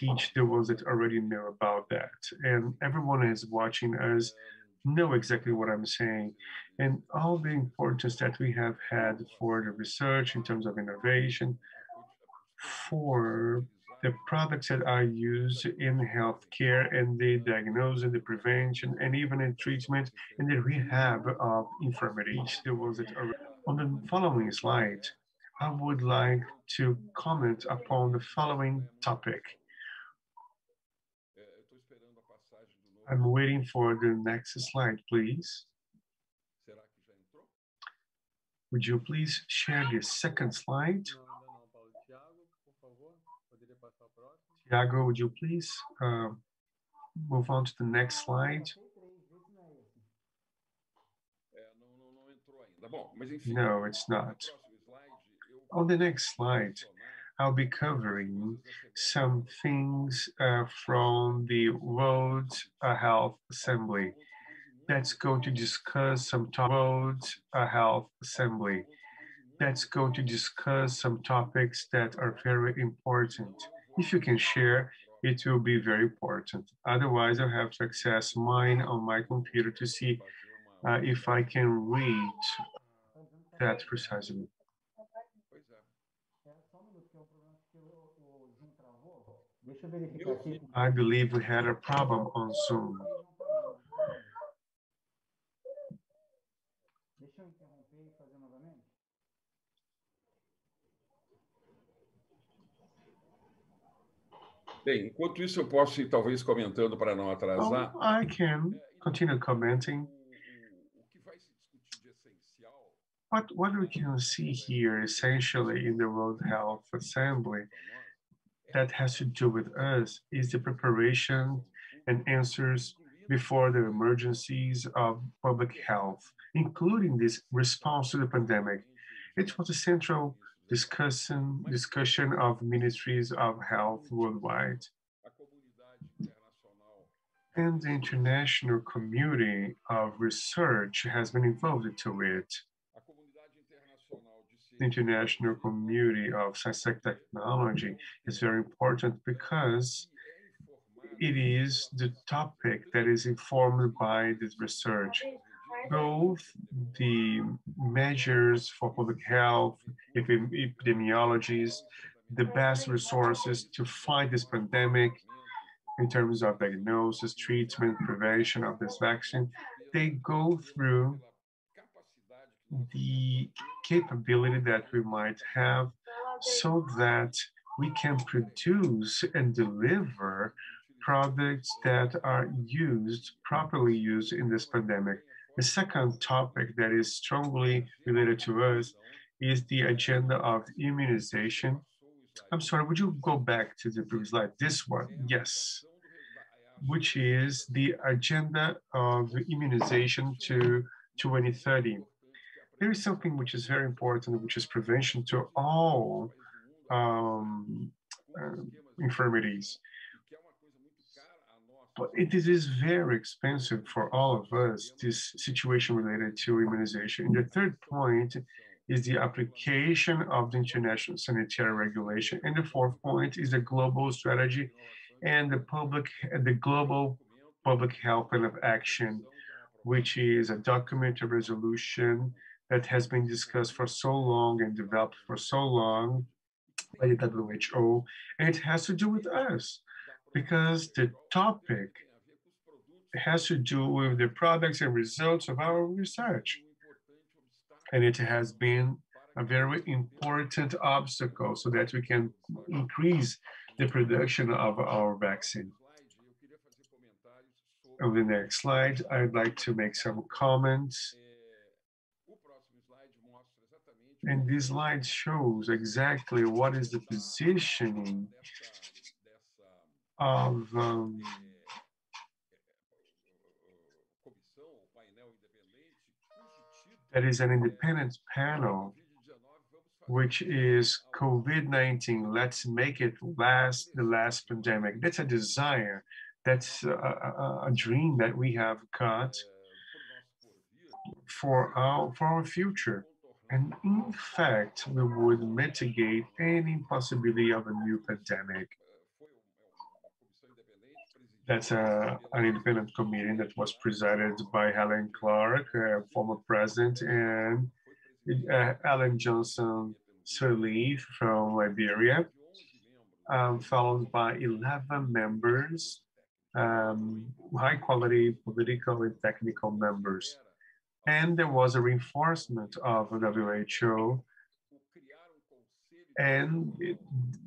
teach the ones that already know about that. And everyone is watching us know exactly what I'm saying and all the importance that we have had for the research in terms of innovation for the products that are used in healthcare and the diagnosis, the prevention, and even in treatment and the rehab of infirmities. The ones that are on the following slide, I would like to comment upon the following topic. I'm waiting for the next slide, please. Would you please share the second slide? Thiago, would you please uh, move on to the next slide? No, it's not. On the next slide, I'll be covering some things uh, from the World Health Assembly. That's going to discuss some World Health Assembly. That's going to discuss some topics that are very important. If you can share, it will be very important. Otherwise, I'll have to access mine on my computer to see uh, if I can read that precisely. I believe we had a problem on Zoom. Bem, enquanto isso eu posso ir talvez comentando para não atrasar. Oh, I can continue commenting. What, what we can see here essentially in the World Health Assembly that has to do with us is the preparation and answers before the emergencies of public health, including this response to the pandemic. It was a central discussion, discussion of ministries of health worldwide. And the international community of research has been involved into it. International community of science and technology is very important because it is the topic that is informed by this research. Both the measures for public health, epidemiologies, the best resources to fight this pandemic in terms of diagnosis, treatment, prevention of this vaccine, they go through the capability that we might have so that we can produce and deliver products that are used, properly used in this pandemic. The second topic that is strongly related to us is the agenda of immunization. I'm sorry, would you go back to the previous slide? This one, yes, which is the agenda of immunization to 2030. There is something which is very important, which is prevention to all um, uh, infirmities but it is very expensive for all of us, this situation related to immunization. And the third point is the application of the international sanitary regulation. And the fourth point is the global strategy and the public, the global public health plan of action, which is a document, a resolution that has been discussed for so long and developed for so long by the WHO, and it has to do with us because the topic has to do with the products and results of our research. And it has been a very important obstacle so that we can increase the production of our vaccine. On the next slide, I'd like to make some comments. And this slide shows exactly what is the positioning of um, that is an independent panel which is COVID-19, let's make it last the last pandemic. That's a desire, that's a, a, a dream that we have got for our, for our future. And in fact, we would mitigate any possibility of a new pandemic That's a, an independent committee that was presided by Helen Clark, uh, former president, and uh, Ellen Johnson Sirleaf from Liberia, um, followed by 11 members, um, high quality political and technical members. And there was a reinforcement of WHO and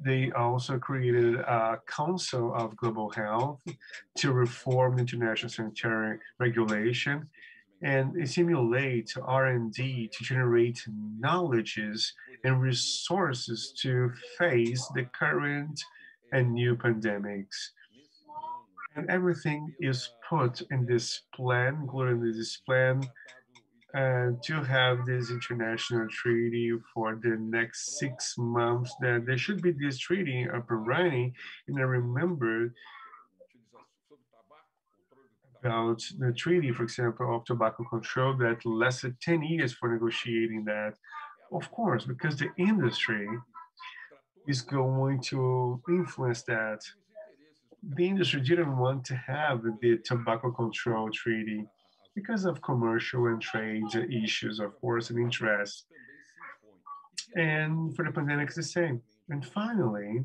they also created a Council of Global Health to reform international sanitary regulation and simulate R&D to generate knowledges and resources to face the current and new pandemics. And everything is put in this plan, including this plan uh, to have this international treaty for the next six months, that there should be this treaty up and running. And I remember about the treaty, for example, of tobacco control that lasted 10 years for negotiating that. Of course, because the industry is going to influence that. The industry didn't want to have the tobacco control treaty because of commercial and trade issues, of course, and interests. And for the pandemic, it's the same. And finally,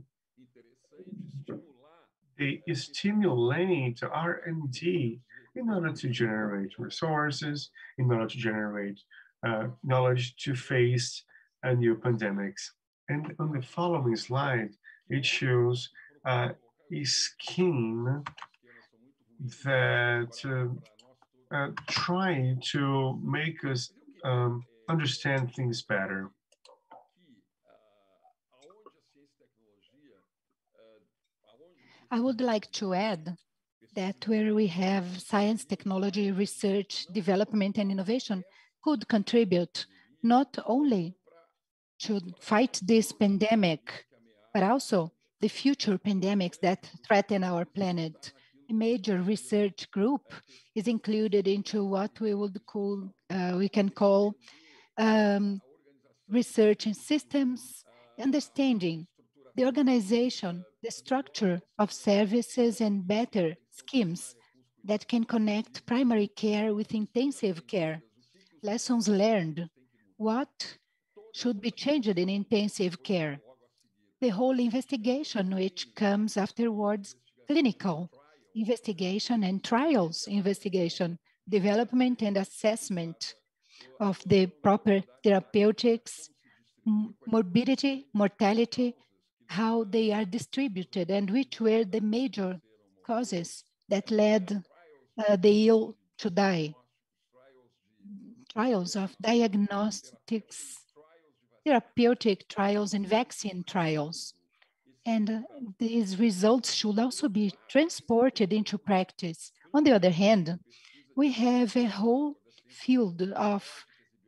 they stimulate R&D in order to generate resources, in order to generate uh, knowledge to face a new pandemics. And on the following slide, it shows uh, a scheme that uh, trying to make us um, understand things better. I would like to add that where we have science, technology, research, development, and innovation could contribute not only to fight this pandemic, but also the future pandemics that threaten our planet major research group is included into what we would call, uh, we can call um, research in systems, understanding the organization, the structure of services and better schemes that can connect primary care with intensive care. Lessons learned, what should be changed in intensive care? The whole investigation which comes afterwards clinical investigation and trials investigation, development and assessment of the proper therapeutics, morbidity, mortality, how they are distributed, and which were the major causes that led uh, the ill to die. Trials of diagnostics, therapeutic trials, and vaccine trials. And these results should also be transported into practice. On the other hand, we have a whole field of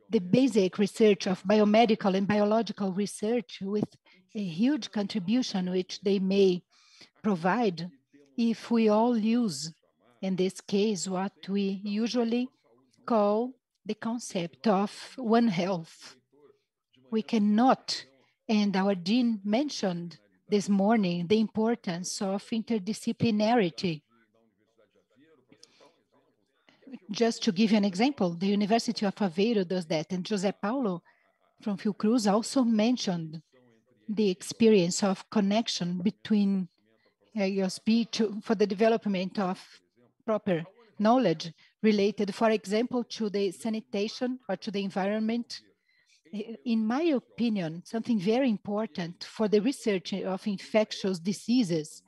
the basic research of biomedical and biological research with a huge contribution which they may provide if we all use, in this case, what we usually call the concept of One Health. We cannot, and our dean mentioned this morning the importance of interdisciplinarity. Just to give you an example, the University of Aveiro does that, and Jose Paulo from Fiocruz also mentioned the experience of connection between uh, your speech for the development of proper knowledge related, for example, to the sanitation or to the environment in my opinion, something very important for the research of infectious diseases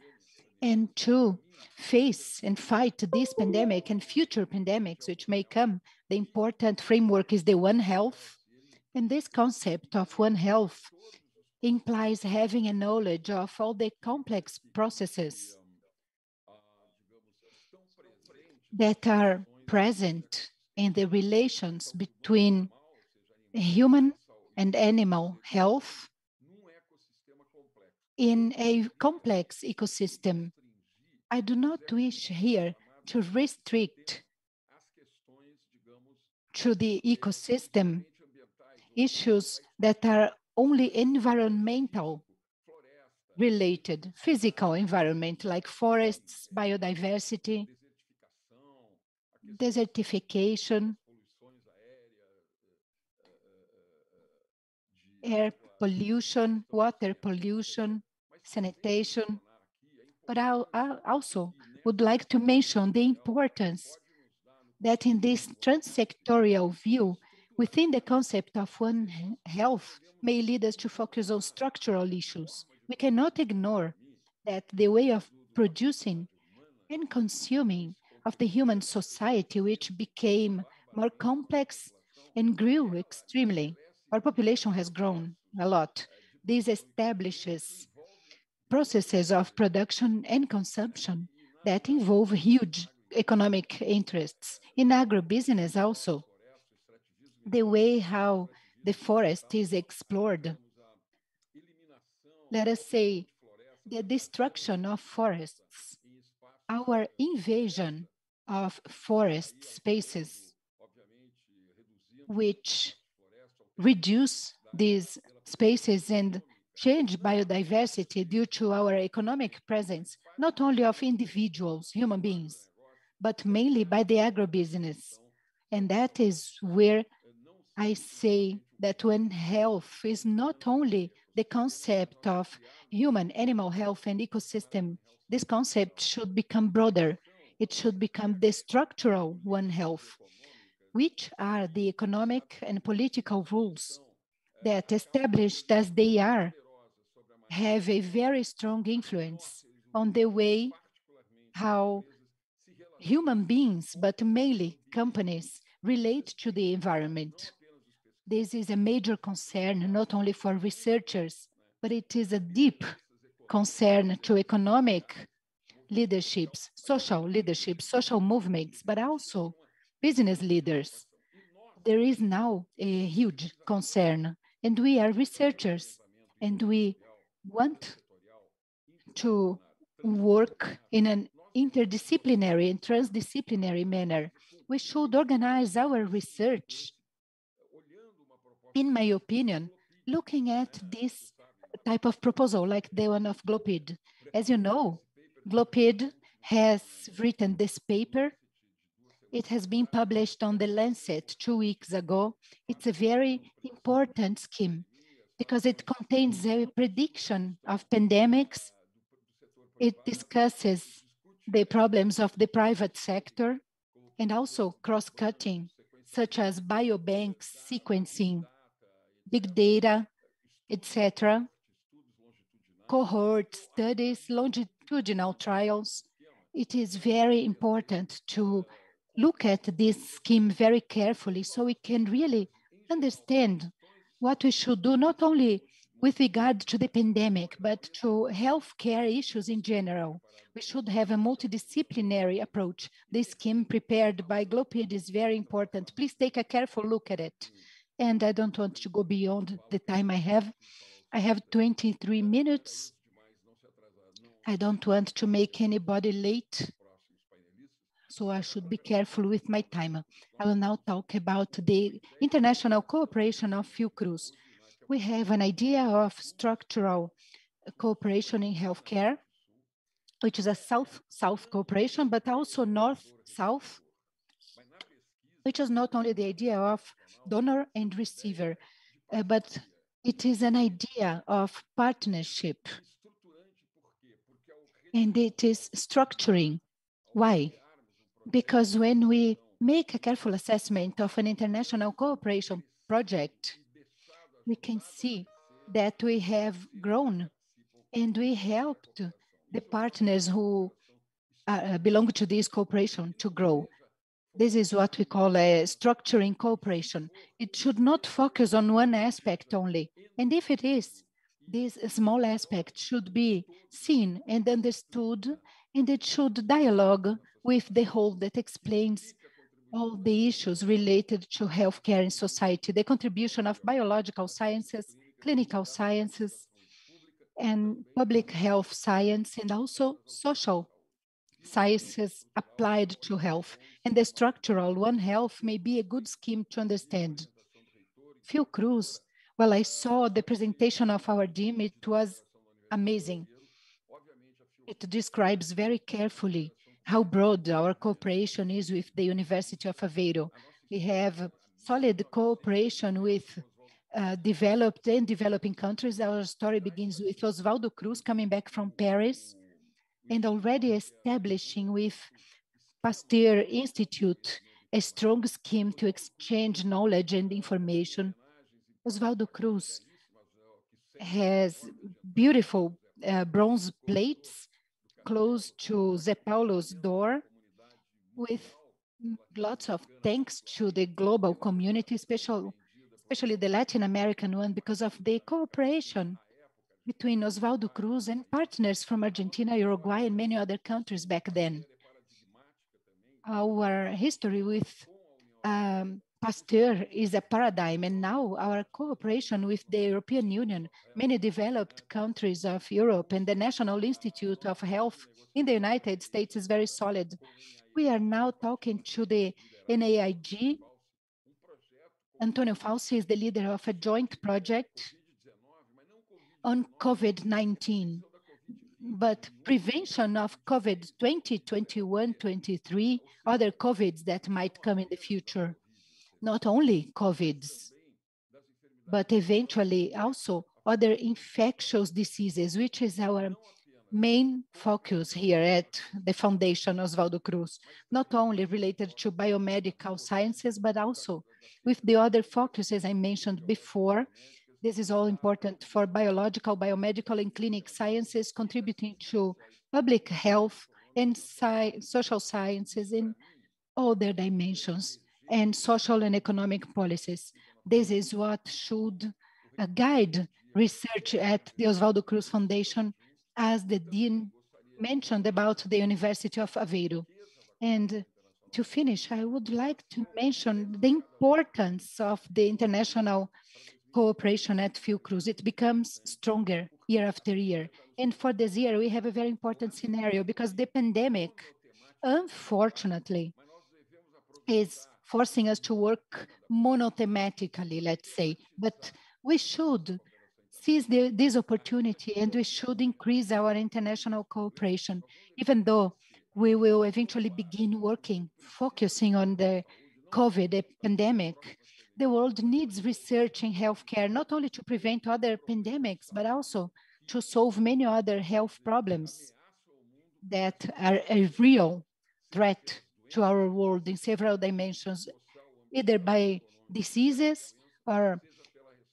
and to face and fight this pandemic and future pandemics which may come, the important framework is the One Health. And this concept of One Health implies having a knowledge of all the complex processes that are present in the relations between human and animal health in a complex ecosystem. I do not wish here to restrict to the ecosystem issues that are only environmental, related physical environment like forests, biodiversity, desertification, air pollution, water pollution, sanitation. But I, also would like to mention the importance that in this transsectorial view, within the concept of One Health, may lead us to focus on structural issues. We cannot ignore that the way of producing and consuming of the human society, which became more complex and grew extremely. Our population has grown a lot. This establishes processes of production and consumption that involve huge economic interests. In agribusiness also, the way how the forest is explored. Let us say the destruction of forests, our invasion of forest spaces, which reduce these spaces and change biodiversity due to our economic presence, not only of individuals, human beings, but mainly by the agribusiness. And that is where I say that when Health is not only the concept of human, animal health and ecosystem, this concept should become broader. It should become the structural One Health, which are the economic and political rules that established as they are have a very strong influence on the way how human beings, but mainly companies, relate to the environment. This is a major concern, not only for researchers, but it is a deep concern to economic leaderships, social leaderships, social movements, but also business leaders. There is now a huge concern, and we are researchers, and we want to work in an interdisciplinary and transdisciplinary manner. We should organize our research in my opinion, looking at this type of proposal like the one of GLOPID. As you know, GLOPID has written this paper. It has been published on The Lancet two weeks ago. It's a very important scheme because it contains a prediction of pandemics. It discusses the problems of the private sector and also cross-cutting, such as biobanks sequencing big data, etc., cohort studies, longitudinal trials. It is very important to look at this scheme very carefully so we can really understand what we should do, not only with regard to the pandemic, but to healthcare issues in general. We should have a multidisciplinary approach. This scheme prepared by GLOPID is very important. Please take a careful look at it and I don't want to go beyond the time I have. I have 23 minutes. I don't want to make anybody late, so I should be careful with my time. I will now talk about the international cooperation of Fiocruz. We have an idea of structural cooperation in healthcare, which is a south-south cooperation, but also north-south, which is not only the idea of donor and receiver, uh, but it is an idea of partnership. And it is structuring. Why? Because when we make a careful assessment of an international cooperation project, we can see that we have grown and we helped the partners who uh, belong to this cooperation to grow. This is what we call a structuring cooperation. It should not focus on one aspect only. And if it is, this small aspect should be seen and understood, and it should dialogue with the whole that explains all the issues related to healthcare in society, the contribution of biological sciences, clinical sciences, and public health science, and also social sciences applied to health, and the structural One Health may be a good scheme to understand. Fiocruz, well, I saw the presentation of our team, it was amazing. It describes very carefully how broad our cooperation is with the University of Aveiro. We have solid cooperation with uh, developed and developing countries. Our story begins with Oswaldo Cruz coming back from Paris and already establishing with Pasteur Institute a strong scheme to exchange knowledge and information. Oswaldo Cruz has beautiful uh, bronze plates close to Zé Paulo's door with lots of thanks to the global community, special, especially the Latin American one, because of the cooperation between Oswaldo Cruz and partners from Argentina, Uruguay, and many other countries back then. Our history with um, Pasteur is a paradigm, and now our cooperation with the European Union, many developed countries of Europe, and the National Institute of Health in the United States is very solid. We are now talking to the NIAID. Antonio Fauci is the leader of a joint project on COVID-19, but prevention of COVID 2021, 23, other COVIDs that might come in the future not only COVIDs, but eventually also other infectious diseases, which is our main focus here at the Foundation Oswaldo Cruz, not only related to biomedical sciences, but also with the other focuses I mentioned before. This is all important for biological, biomedical, and clinic sciences, contributing to public health and sci social sciences in all their dimensions and social and economic policies. This is what should uh, guide research at the Oswaldo Cruz Foundation as the Dean mentioned about the University of Aveiro. And to finish, I would like to mention the importance of the international cooperation at Fiocruz. It becomes stronger year after year. And for this year, we have a very important scenario because the pandemic, unfortunately, is forcing us to work monothematically, let's say. But we should seize the, this opportunity and we should increase our international cooperation, even though we will eventually begin working, focusing on the COVID pandemic. The world needs research in healthcare, not only to prevent other pandemics, but also to solve many other health problems that are a real threat to our world in several dimensions, either by diseases or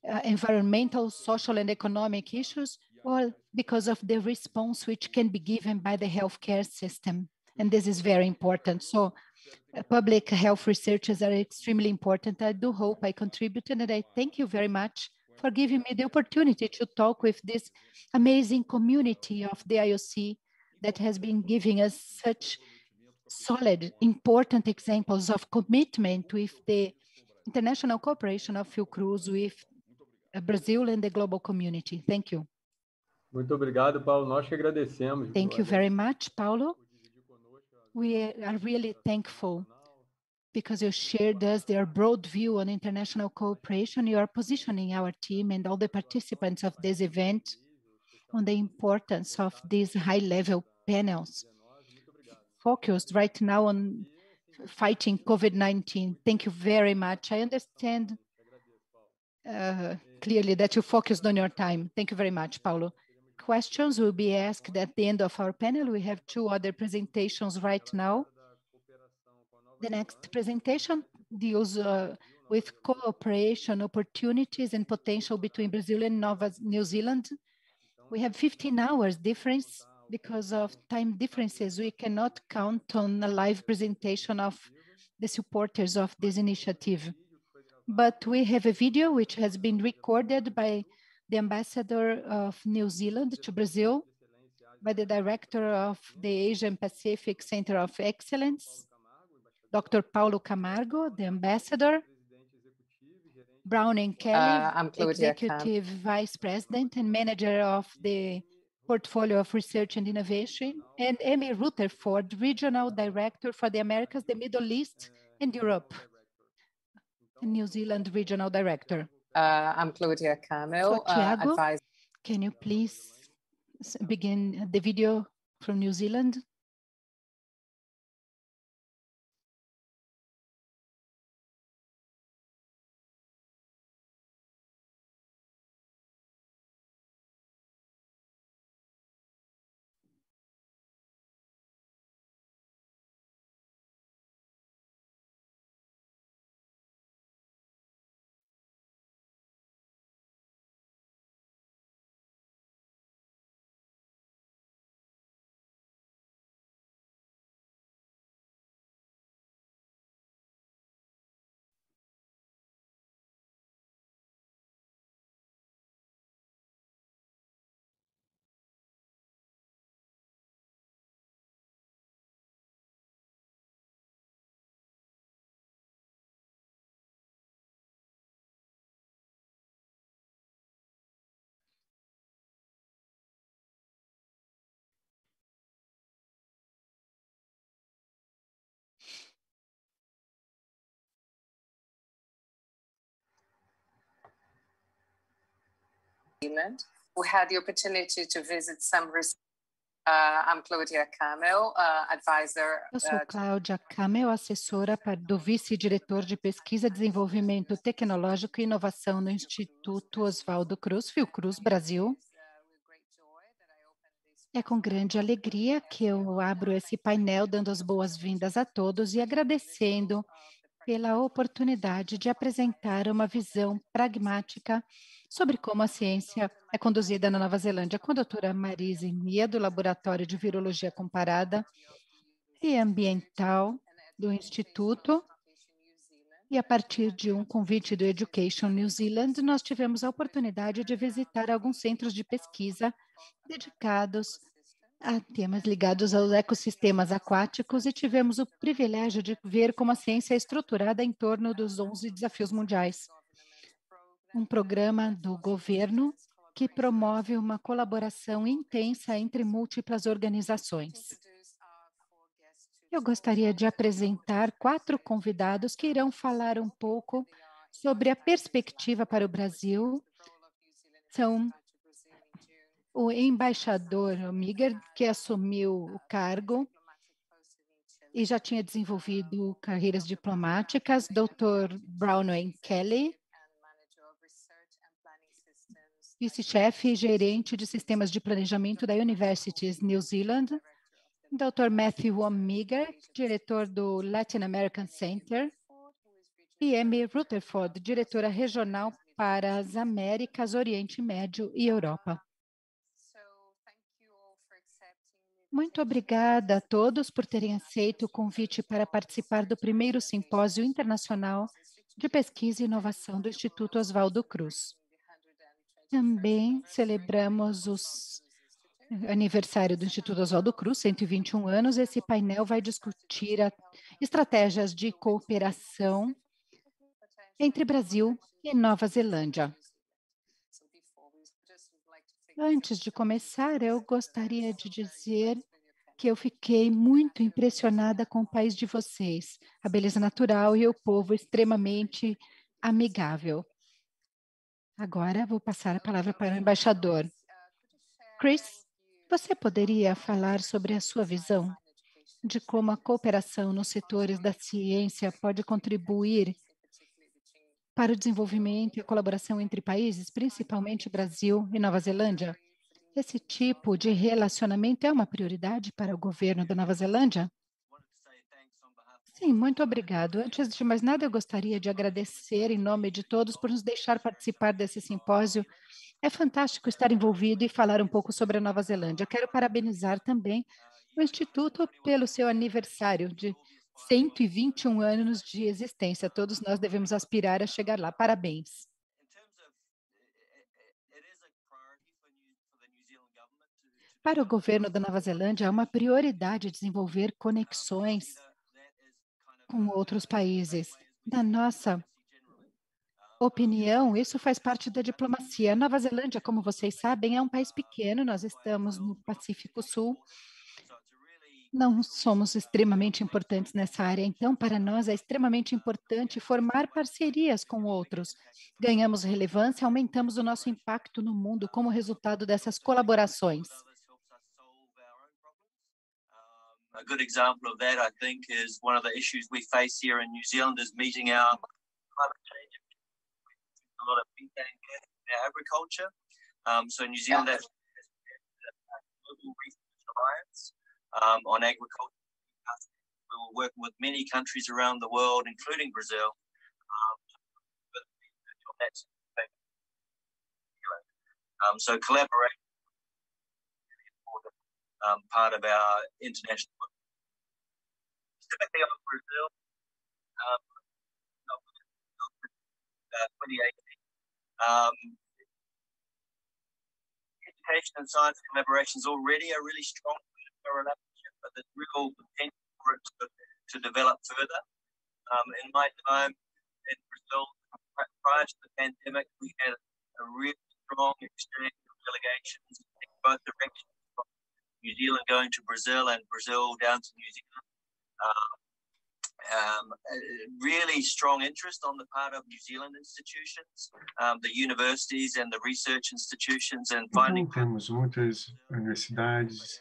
uh, environmental, social, and economic issues, or because of the response which can be given by the healthcare system. And this is very important. So uh, public health researchers are extremely important. I do hope I contributed, and I thank you very much for giving me the opportunity to talk with this amazing community of the IOC that has been giving us such solid, important examples of commitment with the international cooperation of Fiocruz with Brazil and the global community. Thank you. Muito obrigado, Paulo. Nós que agradecemos. Thank you very much, Paulo. We are really thankful because you shared us their broad view on international cooperation. You are positioning our team and all the participants of this event on the importance of these high-level panels focused right now on fighting COVID-19. Thank you very much. I understand uh, clearly that you focused on your time. Thank you very much, Paulo. Questions will be asked at the end of our panel. We have two other presentations right now. The next presentation deals uh, with cooperation opportunities and potential between Brazil and Nova New Zealand. We have 15 hours difference because of time differences, we cannot count on a live presentation of the supporters of this initiative. But we have a video which has been recorded by the ambassador of New Zealand to Brazil, by the director of the Asian Pacific Center of Excellence, Dr. Paulo Camargo, the ambassador, Bronwyn Kelly, uh, Executive Vice President and Manager of the portfolio of research and innovation, and Amy Rutherford, Regional Director for the Americas, the Middle East, and Europe, New Zealand Regional Director. Uh, I'm Claudia Kamel, so, Thiago, uh, can you please begin the video from New Zealand. Zealand. We had the opportunity to visit some Uh, I'm Claudia Camel, uh, advisor. Eu sou Cláudia Camel, assessora do vice-diretor de pesquisa, desenvolvimento tecnológico e inovação no Instituto Oswaldo Cruz, Fiocruz Brasil. É com grande alegria que eu abro esse painel, dando as boas-vindas a todos e agradecendo pela oportunidade de apresentar uma visão pragmática sobre como a ciência é conduzida na Nova Zelândia, com a doutora Marise Mia, do Laboratório de Virologia Comparada e Ambiental do Instituto. E a partir de um convite do Education New Zealand, nós tivemos a oportunidade de visitar alguns centros de pesquisa dedicados a temas ligados aos ecossistemas aquáticos e tivemos o privilégio de ver como a ciência é estruturada em torno dos 11 desafios mundiais um programa do governo que promove uma colaboração intensa entre múltiplas organizações. Eu gostaria de apresentar quatro convidados que irão falar um pouco sobre a perspectiva para o Brasil. São o embaixador Miger, que assumiu o cargo e já tinha desenvolvido carreiras diplomáticas, Dr. Brownway Kelly, vice-chefe e gerente de sistemas de planejamento da Universities New Zealand, Dr. Matthew Omiger, diretor do Latin American Center, e Amy Rutherford, diretora regional para as Américas, Oriente Médio e Europa. Muito obrigada a todos por terem aceito o convite para participar do primeiro simpósio internacional de pesquisa e inovação do Instituto Oswaldo Cruz. Também celebramos o aniversário do Instituto Oswaldo Cruz, 121 anos. Esse painel vai discutir estratégias de cooperação entre Brasil e Nova Zelândia. Antes de começar, eu gostaria de dizer que eu fiquei muito impressionada com o país de vocês, a beleza natural e o povo extremamente amigável. Agora vou passar a palavra para o embaixador. Chris, você poderia falar sobre a sua visão de como a cooperação nos setores da ciência pode contribuir para o desenvolvimento e a colaboração entre países, principalmente Brasil e Nova Zelândia? Esse tipo de relacionamento é uma prioridade para o governo da Nova Zelândia? Sim, muito obrigado. Antes de mais nada, eu gostaria de agradecer em nome de todos por nos deixar participar desse simpósio. É fantástico estar envolvido e falar um pouco sobre a Nova Zelândia. Quero parabenizar também o Instituto pelo seu aniversário de 121 anos de existência. Todos nós devemos aspirar a chegar lá. Parabéns. Para o governo da Nova Zelândia, é uma prioridade desenvolver conexões com outros países. Na nossa opinião, isso faz parte da diplomacia. A Nova Zelândia, como vocês sabem, é um país pequeno, nós estamos no Pacífico Sul, não somos extremamente importantes nessa área, então, para nós é extremamente importante formar parcerias com outros. Ganhamos relevância, aumentamos o nosso impacto no mundo como resultado dessas colaborações. a good example of that, I think, is one of the issues we face here in New Zealand is meeting our climate change. A lot of methane gas in our agriculture. Um, so New Zealand yeah. has a global research alliance um, on agriculture. We were working with many countries around the world, including Brazil, um, um, so collaboration um, part of our international work. Specifically on Brazil, um, uh, 2018. Um, education and science collaboration is already a really strong relationship, but there's real potential for it to, to develop further. Um, in my time in Brazil, prior to the pandemic, we had a really strong exchange of delegations in both directions New Zealand going to Brazil and Brazil down to New Zealand. Um, um, really strong interest on the part of New Zealand institutions, um, the universities and the research institutions and finding. Então, temos muitas universidades,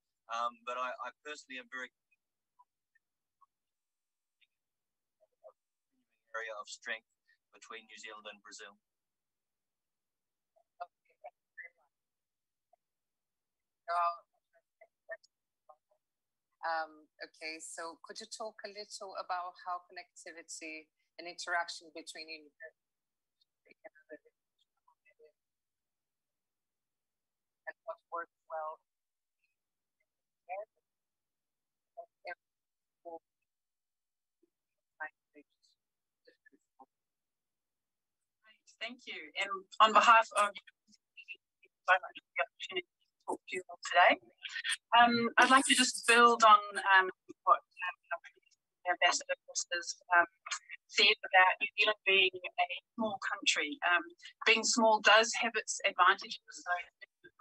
um, but I, I personally am very area of strength between New Zealand and Brazil. Okay. Um, okay, so could you talk a little about how connectivity and interaction between and what works well Thank you. And on behalf of the opportunity to talk to you all today. Um, I'd like to just build on um, what um, Ambassador has um, said about New Zealand being a small country. Um, being small does have its advantages, so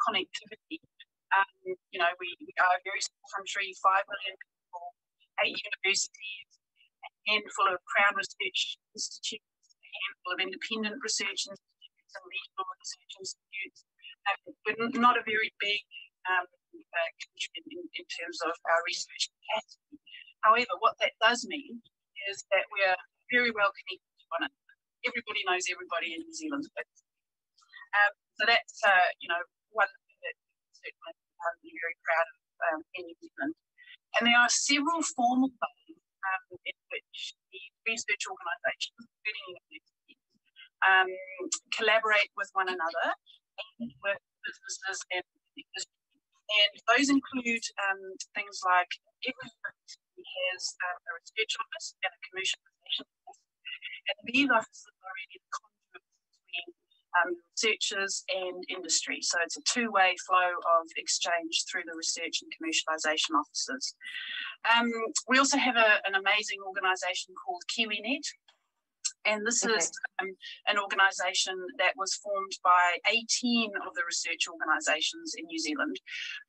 connectivity. Um, you know, we, we, are a very small country, 5 million people, eight universities, a handful of Crown Research Institutes, handful of independent research institutes, and regional research institutes, but not a very big um, uh, in, in, terms of our research capacity. However, what that does mean is that we are very well connected to one another. Everybody knows everybody in New Zealand. Um, so that's, uh, you know, one thing that certainly I'm very proud of um, in New Zealand. And there are several formal ways um, in which the research organisations, including universities, um, collaborate with one another and with businesses and And those include um, things like every university has um, a research office and a commercialization office. And these offices are really the um, researchers and industry. So it's a two-way flow of exchange through the research and commercialization offices. Um, we also have a, an amazing organisation called KiwiNet, and this okay. is um, an organisation that was formed by 18 of the research organisations in New Zealand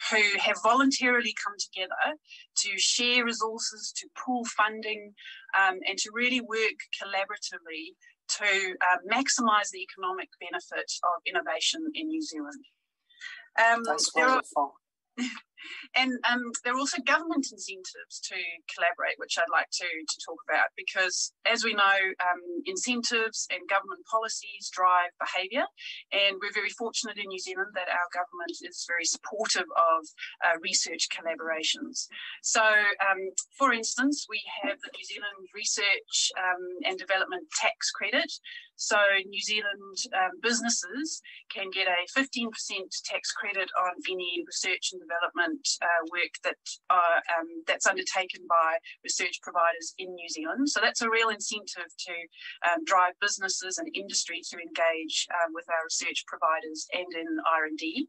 who have voluntarily come together to share resources, to pool funding, um, and to really work collaboratively to uh, maximise the economic benefit of innovation in New Zealand. Um, That's wonderful. And um, there are also government incentives to collaborate, which I'd like to, to talk about because, as we know, um, incentives and government policies drive behaviour. And we're very fortunate in New Zealand that our government is very supportive of uh, research collaborations. So, um, for instance, we have the New Zealand Research um, and Development Tax Credit, so New Zealand um, businesses can get a 15% tax credit on any research and development uh, work that um, that's undertaken by research providers in New Zealand. So that's a real incentive to um, drive businesses and industry to engage uh, with our research providers and in R&D.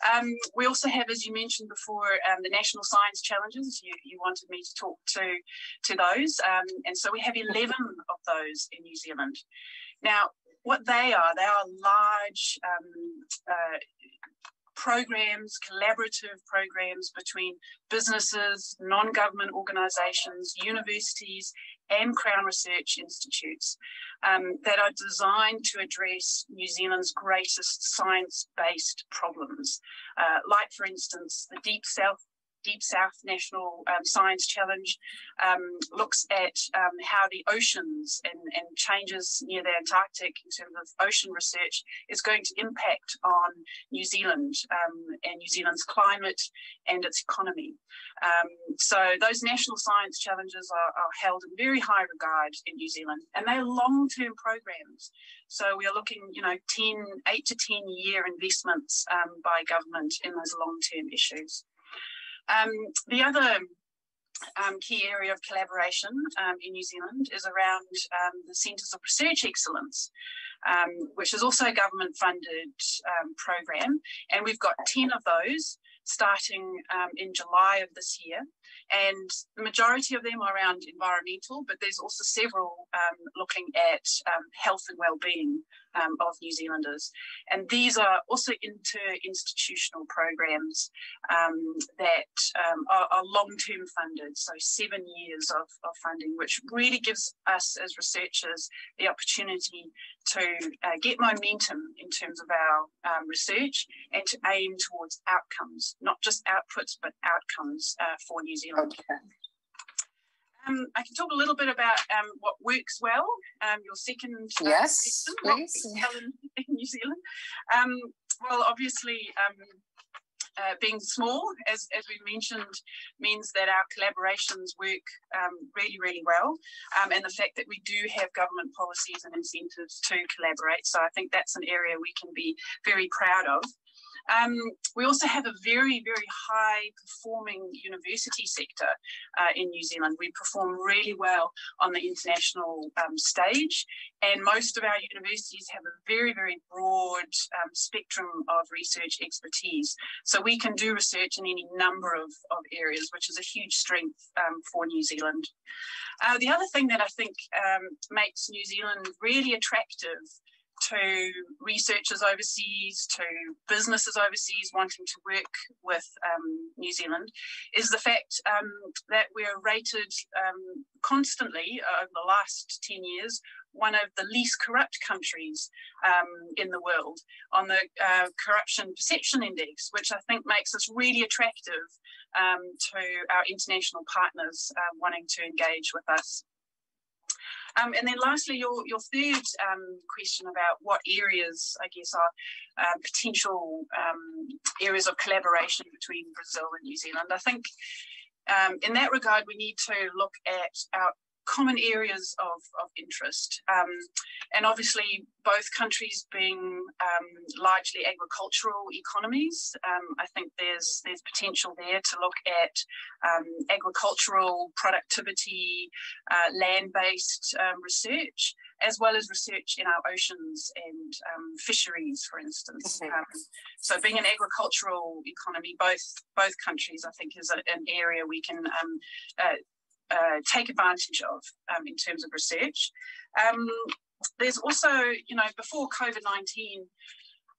Um, we also have, as you mentioned before, um, the national science challenges. You, you wanted me to talk to, to those. Um, and so we have 11 of those in New Zealand. Now, what they are, they are large um, uh, programs, collaborative programs between businesses, non-government organisations, universities, and Crown Research Institutes um, that are designed to address New Zealand's greatest science-based problems, uh, like, for instance, the Deep South Deep South National um, Science Challenge um, looks at um, how the oceans and, and, changes near the Antarctic in terms of ocean research is going to impact on New Zealand um, and New Zealand's climate and its economy. Um, so those national science challenges are, are, held in very high regard in New Zealand and they're long-term programs. So we are looking, you know, 10, 8 to 10 year investments um, by government in those long-term issues. Um, the other um, key area of collaboration um, in New Zealand is around um, the Centres of Research Excellence, um, which is also a government funded um, program. And we've got 10 of those starting in July of this year. And the majority of them are around environmental, but there's also several looking at health and well-being um, of New Zealanders. And these are also inter-institutional programs um, that um, are, are long-term funded, so seven years of, of, funding, which really gives us as researchers the opportunity to uh, get momentum in terms of our um, research and to aim towards outcomes, not just outputs, but outcomes uh, for New Zealand. Okay. Um, I can talk a little bit about um, what works well. Um, your second uh, yes, question, please. in, in, New Zealand. Um, well, obviously, um, uh, being small, as, as we mentioned, means that our collaborations work um, really, really well. and the fact that we do have government policies and incentives to collaborate. So I think that's an area we can be very proud of. Um, we also have a very, very high performing university sector uh, in New Zealand. We perform really well on the international um, stage, and most of our universities have a very, very broad um, spectrum of research expertise. So we can do research in any number of, of areas, which is a huge strength um, for New Zealand. Uh, the other thing that I think um, makes New Zealand really attractive to researchers overseas, to businesses overseas wanting to work with um, New Zealand, is the fact um, that we're rated um, constantly over the last 10 years one of the least corrupt countries um, in the world on the uh, Corruption Perception Index, which I think makes us really attractive um, to our international partners uh, wanting to engage with us. Um, and then lastly, your, your third um, question about what areas, I guess, are uh, potential um, areas of collaboration between Brazil and New Zealand. I think um, in that regard, we need to look at our common areas of, of interest. Um, and obviously, both countries being um, largely agricultural economies, um, I think there's there's potential there to look at um, agricultural productivity, uh, land-based um, research, as well as research in our oceans and um, fisheries, for instance. Mm-hmm. so, being an agricultural economy, both both countries, I think, is a, an area we can uh, uh, take advantage of um, in terms of research. Um, there's also, you know, before COVID 19,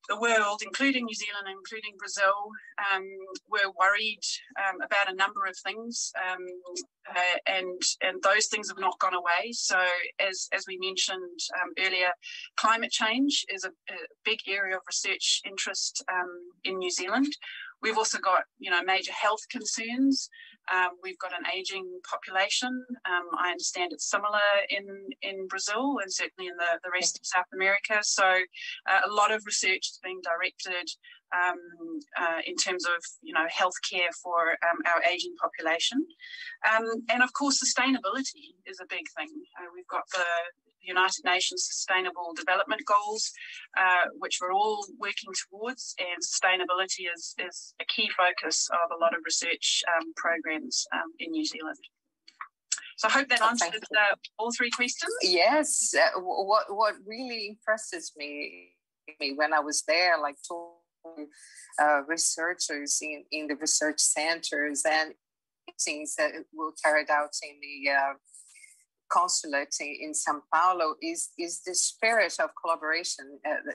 the world, including New Zealand, including Brazil, um, were worried um, about a number of things, um, uh, and and those things have not gone away. So, as as we mentioned um, earlier, climate change is a, a, big area of research interest um, in New Zealand. We've also got you know major health concerns. Um, we've got an aging population. Um, I understand it's similar in, in Brazil and certainly in the, the rest of South America. So uh, a lot of research is being directed um, uh, in terms of you know healthcare for um, our aging population, um, and of course sustainability is a big thing. Uh, we've got the United Nations Sustainable Development Goals, uh, which we're all working towards, and sustainability is, is a key focus of a lot of research um, programs um, in New Zealand. So I hope that answers uh, all three questions. Yes. Uh, what what really impresses me me when I was there, like uh, researchers in, in the research centers and things that were carried out in the uh, consulate in, Sao Paulo is, is the spirit of collaboration uh,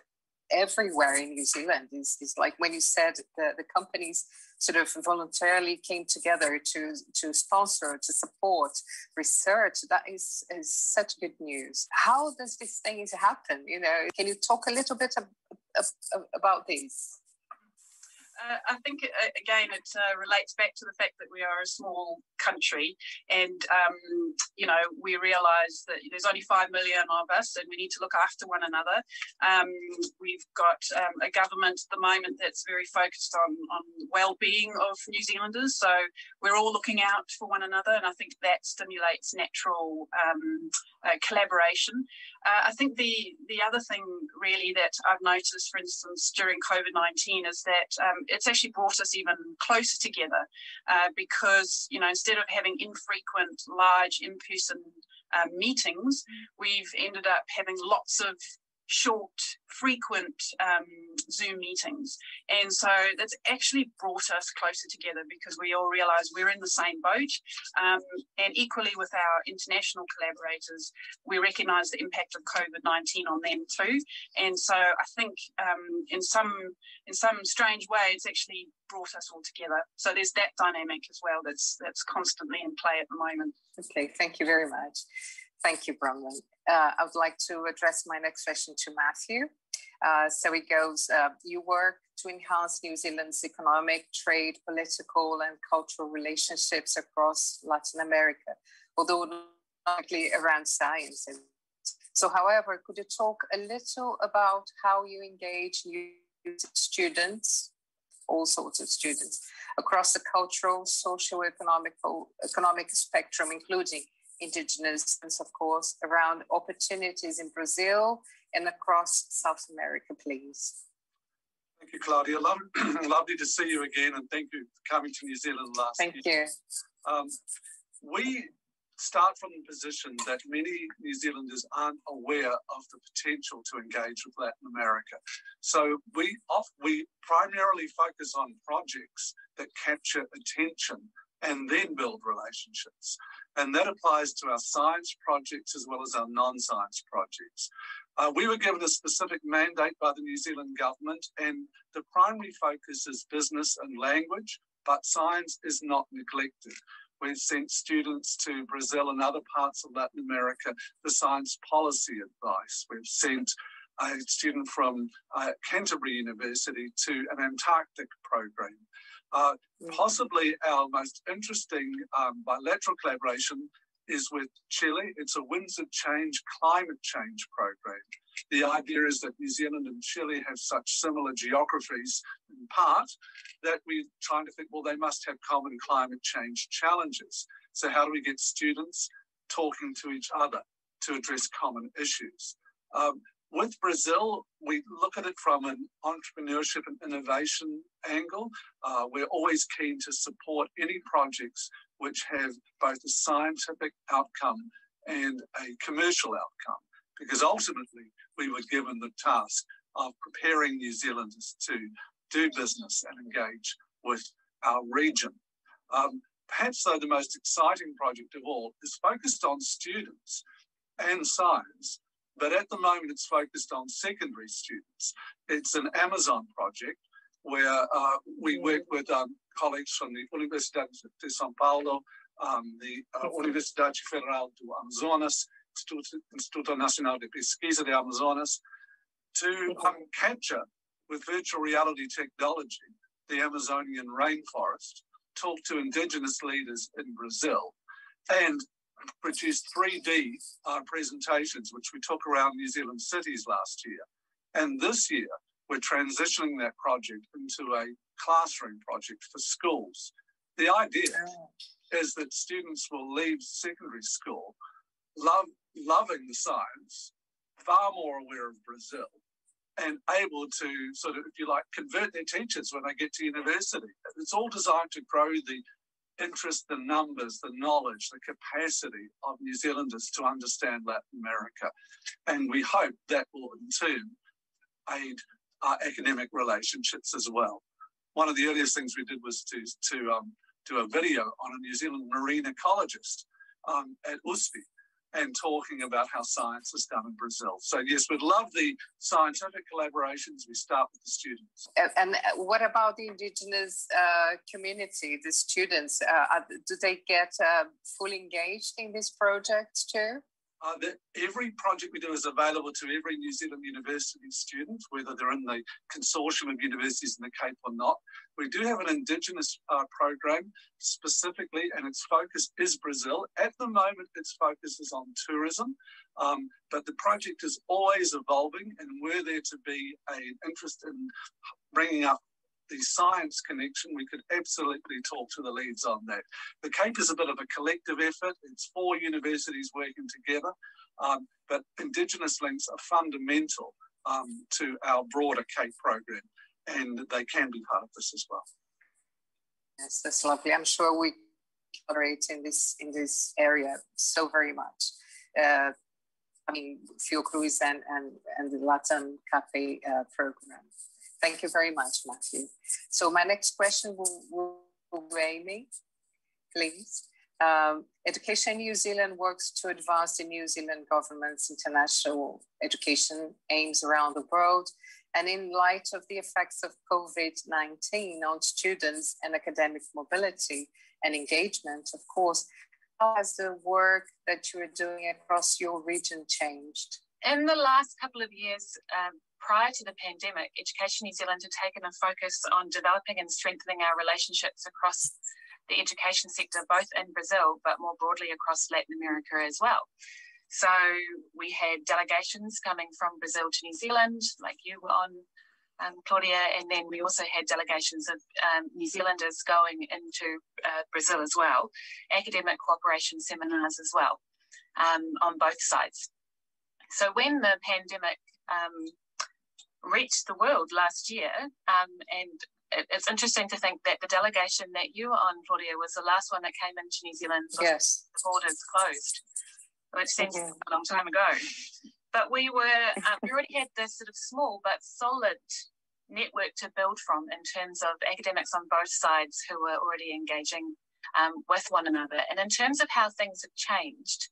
everywhere in New Zealand. Is, is like when you said the, the companies sort of voluntarily came together to, to sponsor, to support research. That is, is such good news. How does these things happen? You know, can you talk a little bit about these? uh, I think uh, again it uh, relates back to the fact that we are a small country, and um, you know we realise that there's only five million of us, and we need to look after one another. Um, we've got um, a government at the moment that's very focused on on well-being of New Zealanders, so we're all looking out for one another, and I think that stimulates natural um, uh, collaboration. Uh, I think the the other thing really that I've noticed, for instance, during COVID nineteen, is that um, it's actually brought us even closer together uh, because you know instead of having infrequent, large in-person uh, meetings, we've ended up having lots of short, frequent um, Zoom meetings. And so that's actually brought us closer together because we all realize we're in the same boat. Um, and equally with our international collaborators, we recognize the impact of COVID-19 on them too. And so I think um, in some in some strange way, it's actually brought us all together. So there's that dynamic as well that's that's constantly in play at the moment. Okay, thank you very much. Thank you, Bronwyn. Uh, I would like to address my next question to Matthew. Uh, so it goes, uh, you work to enhance New Zealand's economic, trade, political, and cultural relationships across Latin America, although largely around science. So, however, could you talk a little about how you engage new students, all sorts of students, across the cultural, social, economic, economic spectrum, including indigenous, of course, around opportunities in Brazil and across South America, please. Thank you, Claudia. lovely to see you again, and thank you for coming to New Zealand last Thank year. you. Um, we start from the position that many New Zealanders aren't aware of the potential to engage with Latin America. So we off, we primarily focus on projects that capture attention and then build relationships. And that applies to our science projects as well as our non science projects. Uh, we were given a specific mandate by the New Zealand government, and the primary focus is business and language, but science is not neglected. We've sent students to Brazil and other parts of Latin America for science policy advice. We've sent a student from uh, Canterbury University to an Antarctic program. Uh, possibly our most interesting um, bilateral collaboration is with Chile. It's a Winds of Change climate change program. The idea is that New Zealand and Chile have such similar geographies in part that we're trying to think, well, they must have common climate change challenges. So, how do we get students talking to each other to address common issues? Um, with Brazil, we look at it from an entrepreneurship and innovation angle. Uh, we're always keen to support any projects which have both a scientific outcome and a commercial outcome, because ultimately we were given the task of preparing New Zealanders to do business and engage with our region. Um, perhaps, though, the most exciting project of all is focused on students and science but at the moment, it's focused on secondary students. It's an Amazon project where uh, we work with um, colleagues from the Universidade de São Paulo, um, the uh, Universidade Federal do Amazonas, Instituto, Instituto Nacional de Pesquisa de Amazonas, to um, capture with virtual reality technology the Amazonian rainforest, talk to indigenous leaders in Brazil, and produced 3D uh, presentations, which we took around New Zealand cities last year. And this year, we're transitioning that project into a classroom project for schools. The idea is that students will leave secondary school love, loving the science, far more aware of Brazil, and able to sort of, if you like, convert their teachers when they get to university. It's all designed to grow the interest, the numbers, the knowledge, the capacity of New Zealanders to understand Latin America. And we hope that will in turn aid our academic relationships as well. One of the earliest things we did was to, to um, do a video on a New Zealand marine ecologist um, at USP and talking about how science is done in Brazil. So yes, we'd love the scientific collaborations. We start with the students. And, what about the indigenous uh, community, the students? Uh, do they get uh, fully engaged in these projects too? Uh, every project we do is available to every New Zealand university student, whether they're in the consortium of universities in the Cape or not. We do have an Indigenous uh, program specifically, and its focus is Brazil. At the moment, its focus is on tourism, um, but the project is always evolving, and we're there to be an interest in bringing up the science connection, we could absolutely talk to the leads on that. The Cape is a bit of a collective effort. It's four universities working together, um, but Indigenous links are fundamental um, to our broader Cape program, and they can be part of this as well. Yes, that's lovely. I'm sure we collaborate in this in this area so very much. Uh, I mean, Fiocruz and, and, and the Latin CAPE uh, program. Thank you very much, Matthew. So my next question will, will, will Amy, please. Um, Education New Zealand works to advance the New Zealand government's international education aims around the world. And in light of the effects of COVID-19 on students and academic mobility and engagement, of course, how has the work that you are doing across your region changed? In the last couple of years, um, prior to the pandemic, Education New Zealand had taken a focus on developing and strengthening our relationships across the education sector, both in Brazil, but more broadly across Latin America as well. So we had delegations coming from Brazil to New Zealand, like you were on, um, Claudia, and then we also had delegations of um, New Zealanders going into uh, Brazil as well, academic cooperation seminars as well um, on both sides. So when the pandemic um, reached the world last year. Um, and it, it's interesting to think that the delegation that you were on, Claudia, was the last one that came into New Zealand yes. the borders closed, which seems mm-hmm. a long time ago. But we were, um, we already had this sort of small but solid network to build from in terms of academics on both sides who were already engaging um, with one another. And in terms of how things have changed,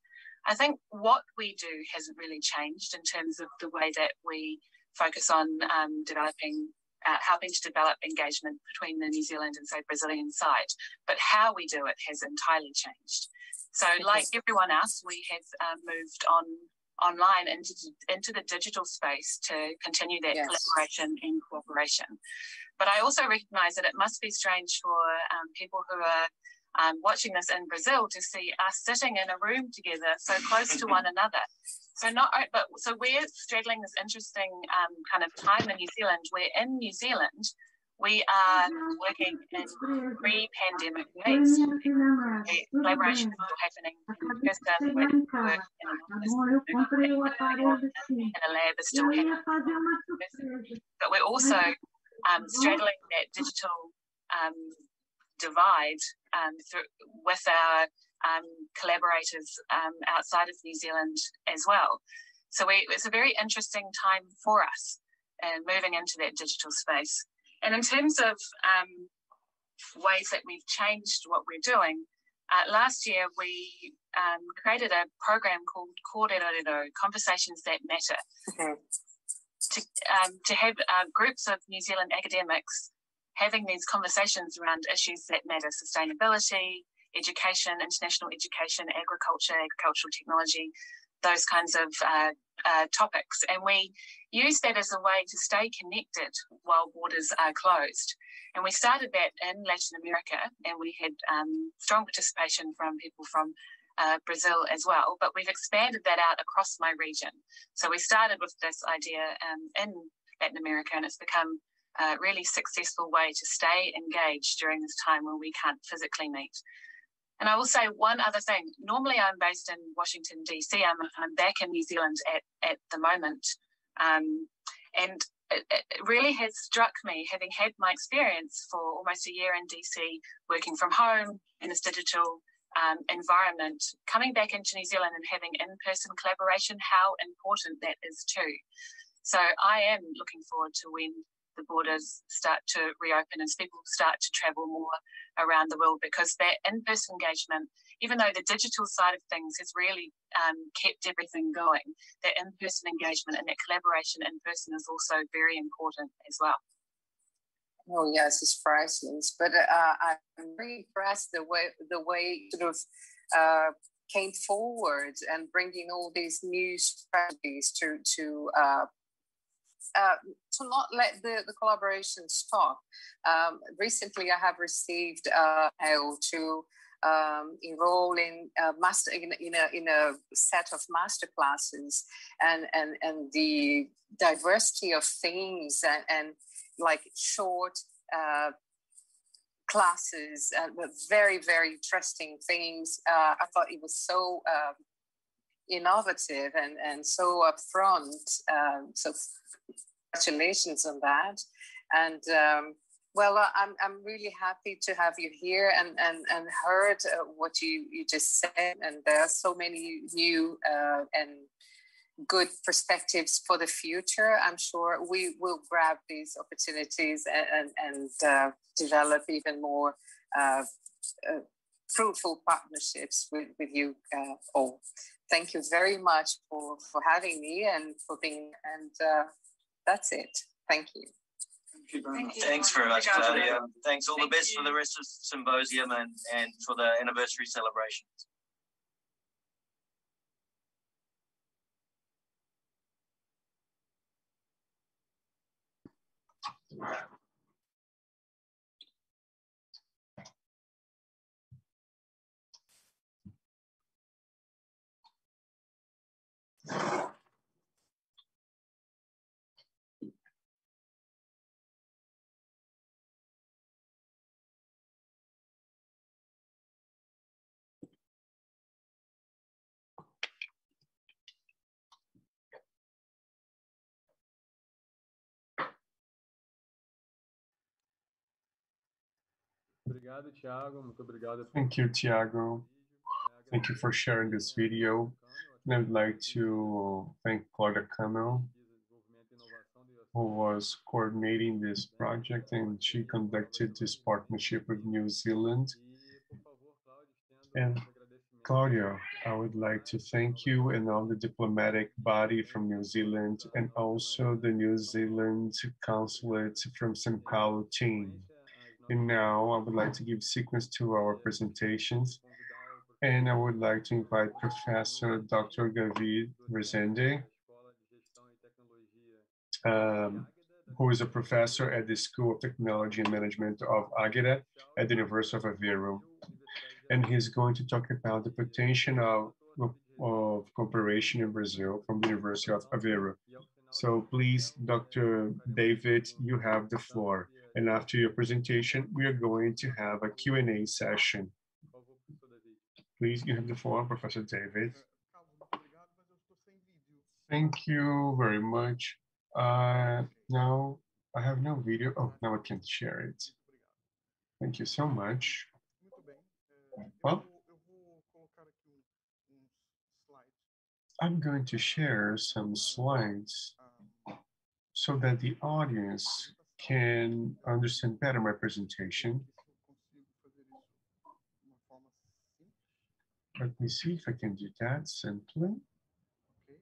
I think what we do hasn't really changed in terms of the way that we focus on um, developing, uh, helping to develop engagement between the New Zealand and, say, Brazilian side. But how we do it has entirely changed. So, like everyone else, we have uh, moved on online into, into the digital space to continue that yes. collaboration and cooperation. But I also recognize that it must be strange for um, people who are um, watching this in Brazil to see us sitting in a room together so close to one another so not, but so we're straddling this interesting um, kind of time in New Zealand. Where in New Zealand, we are working in pre-pandemic ways. Collaboration is still happening in person, an office, in a lab is still happening. But we're also um, straddling that digital um, divide um, through, with our um, collaborators um, outside of New Zealand as well. So we, it's a very interesting time for us and moving into that digital space. And in terms of um, ways that we've changed what we're doing, uh, last year we um, created a program called Kōrerorero, Conversations That Matter, okay. to, um, to have uh, groups of New Zealand academics having these conversations around issues that matter, sustainability, education, international education, agriculture, agricultural technology, those kinds of uh, uh, topics. And we use that as a way to stay connected while borders are closed. And we started that in Latin America, and we had um, strong participation from people from uh, Brazil as well. But we've expanded that out across my region. So we started with this idea um, in Latin America, and it's become a really successful way to stay engaged during this time when we can't physically meet. And I will say one other thing. Normally, I'm based in Washington, D.C., I'm, I'm back in New Zealand at, at the moment. Um, and it, it, really has struck me, having had my experience for almost a year in DC, working from home in this digital um, environment, coming back into New Zealand and having in person collaboration, how important that is too. So I am looking forward to when the borders start to reopen as people start to travel more around the world because that in-person engagement, even though the digital side of things has really um, kept everything going, that in-person engagement and that collaboration in person is also very important as well. Oh yes, it's priceless. But uh, I'm really impressed the way the way sort of uh, came forward and bringing all these new strategies to to uh, uh, to not let the, the collaboration stop. Um, recently, I have received uh, to um, enroll in a master in, in, a, in a set of master classes, and and and the diversity of themes and, and like short. Uh, classes and very very interesting things uh, i thought it was so um, innovative and, and so upfront. Um, so congratulations on that. And um, well, I'm, I'm really happy to have you here and, and, and heard uh, what you, you just said. And there are so many new uh, and good perspectives for the future. I'm sure we will grab these opportunities and, and, and uh, develop even more uh, uh, fruitful partnerships with, with you uh, all. Thank you very much for, for having me and for being, and uh, that's it. Thank you. Thank you very much. Thanks very much, Claudia. Thanks. All Thank the best you. for the rest of Symposium and, and for the anniversary celebrations. Thank you, Thiago. Thank you for sharing this video. I would like to thank Claudia Kamel, who was coordinating this project, and she conducted this partnership with New Zealand. And Claudia, I would like to thank you and all the diplomatic body from New Zealand and also the New Zealand consulate from São Paulo team. And now I would like to give sequence to our presentations. And I would like to invite Professor Dr. David Rezende, um, who is a professor at the School of Technology and Management of Águeda at the University of Aveiro. And he's going to talk about the potential of, of cooperation in Brazil from the University of Aveiro. So please, Dr. David, you have the floor. And after your presentation, we are going to have a Q&A session. Please, you have the floor, Professor David. Thank you very much. Uh, now, I have no video. Oh, now I can share it. Thank you so much. Well, I'm going to share some slides so that the audience can understand better my presentation. Let me see if I can do that simply. Okay.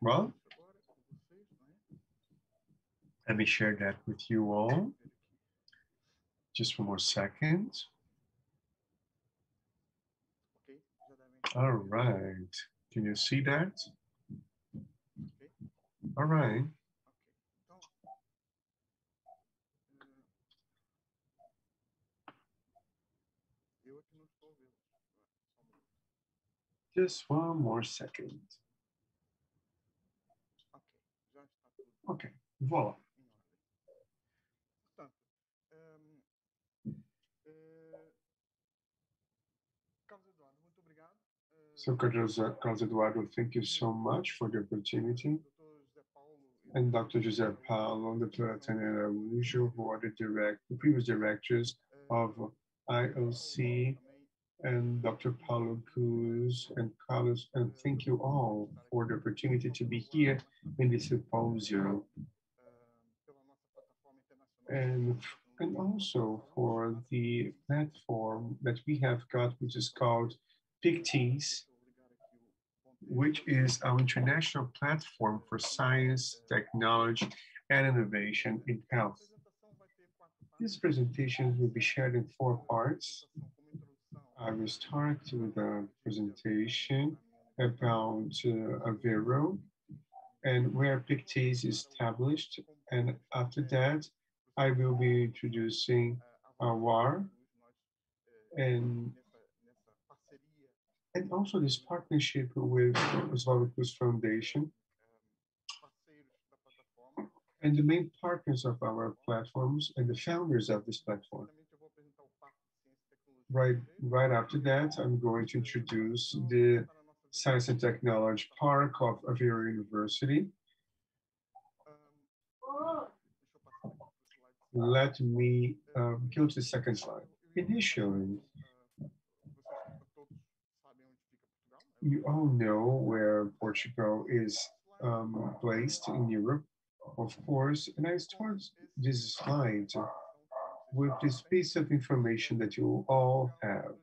Well, let me share that with you all. Just one more second. All right. Can you see that? All right. Just one more second. Ok, voila. So, Carlos, Eduardo, thank you so much for the opportunity. And Dr. José Paulo, Dr. Tânia Araújo, who are the, direct, the previous directors of IOC and Dr. Paulo Cruz and Carlos, and thank you all for the opportunity to be here in this symposium. And, and also for the platform that we have got, which is called PICTES, which is our international platform for science, technology, and innovation in health. This presentation will be shared in four parts. I will start with a presentation about uh, and where PICTES is established. And after that, I will be introducing Aveiro and and also this partnership with Oswaldo Cruz Foundation and the main partners of our platforms and the founders of this platform. Right, right after that, I'm going to introduce the Science and Technology Park of Aveiro University. Let me um, go to the second slide. Initially, you all know where Portugal is um, placed in Europe, of course, and I start this slide with this piece of information that you all have.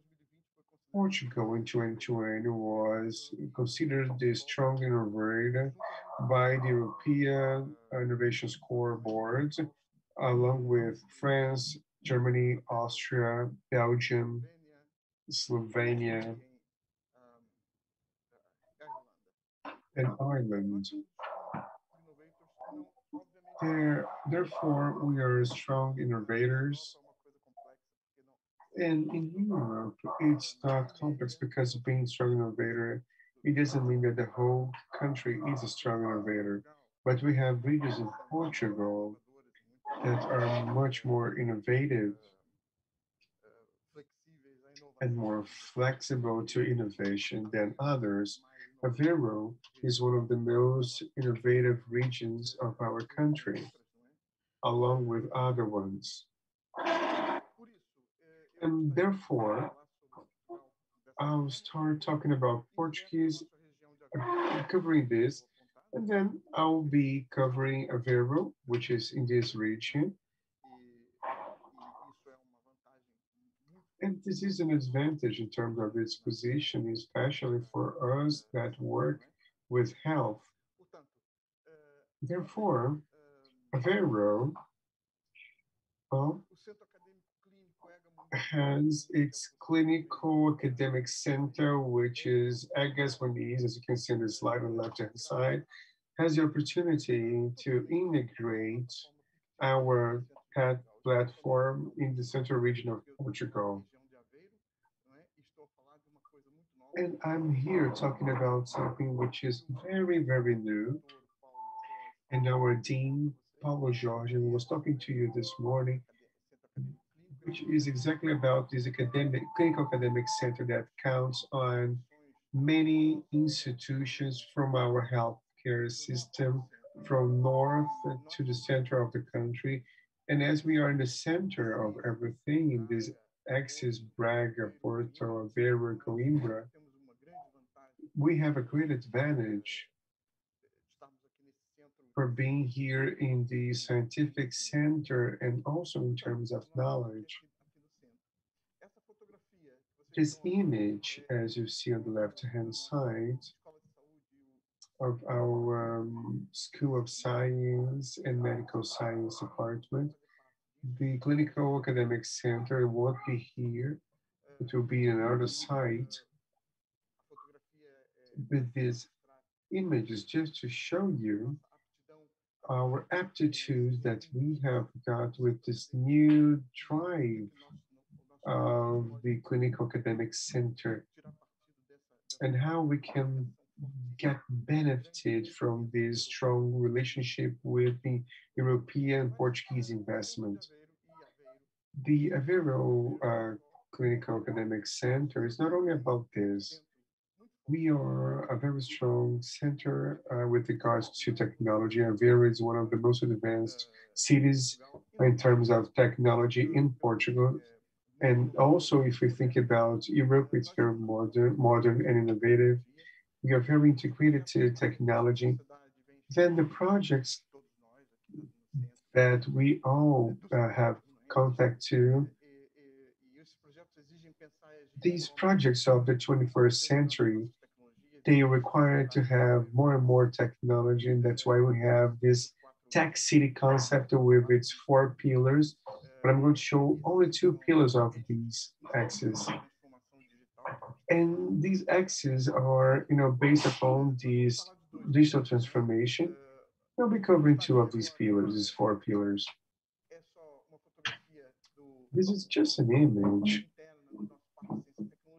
Portugal in 2020 was considered the strong innovator by the European Innovation Scoreboard, along with France, Germany, Austria, Belgium, Slovenia, and Ireland. There, therefore, we are strong innovators. And in Europe, it's not complex because being strong innovator, it doesn't mean that the whole country is a strong innovator. But we have regions in Portugal that are much more innovative and more flexible to innovation than others. Aveiro is one of the most innovative regions of our country, along with other ones. And therefore, I'll start talking about Portuguese, uh, covering this, and then I'll be covering Aveiro, which is in this region, And this is an advantage in terms of its position, especially for us that work with health. Therefore, Aveiro well, has its clinical academic center, which is Egas Moniz, as you can see on the slide on the left-hand side, has the opportunity to integrate our PET platform in the central region of Portugal. And I'm here talking about something which is very, very new. And our Dean, Paulo Jorge, was talking to you this morning, which is exactly about this academic, clinical academic center that counts on many institutions from our healthcare system, from north to the center of the country. And as we are in the center of everything in this axis, Braga, Porto, Aveiro, Coimbra, we have a great advantage for being here in the scientific center and also in terms of knowledge. This image, as you see on the left-hand side, of our um, School of Science and Medical Science Department, the Clinical Academic Center won't be here. It will be another site with these images just to show you our aptitude that we have got with this new drive of the clinical academic center and how we can get benefited from this strong relationship with the European Portuguese investment. The Aveiro uh, Clinical Academic Center is not only about this, we are a very strong center uh, with regards to technology. Aveiro is one of the most advanced cities in terms of technology in Portugal. And also, if we think about Europe, it's very modern, modern and innovative. We are very integrated to technology. Then the projects that we all uh, have contact to, these projects of the 21st century, they require to have more and more technology, and that's why we have this tech city concept with its four pillars but I'm going to show only two pillars of these axes. And these axes are, you know, based upon this digital transformation. We'll be covering two of these pillars, these four pillars. This is just an image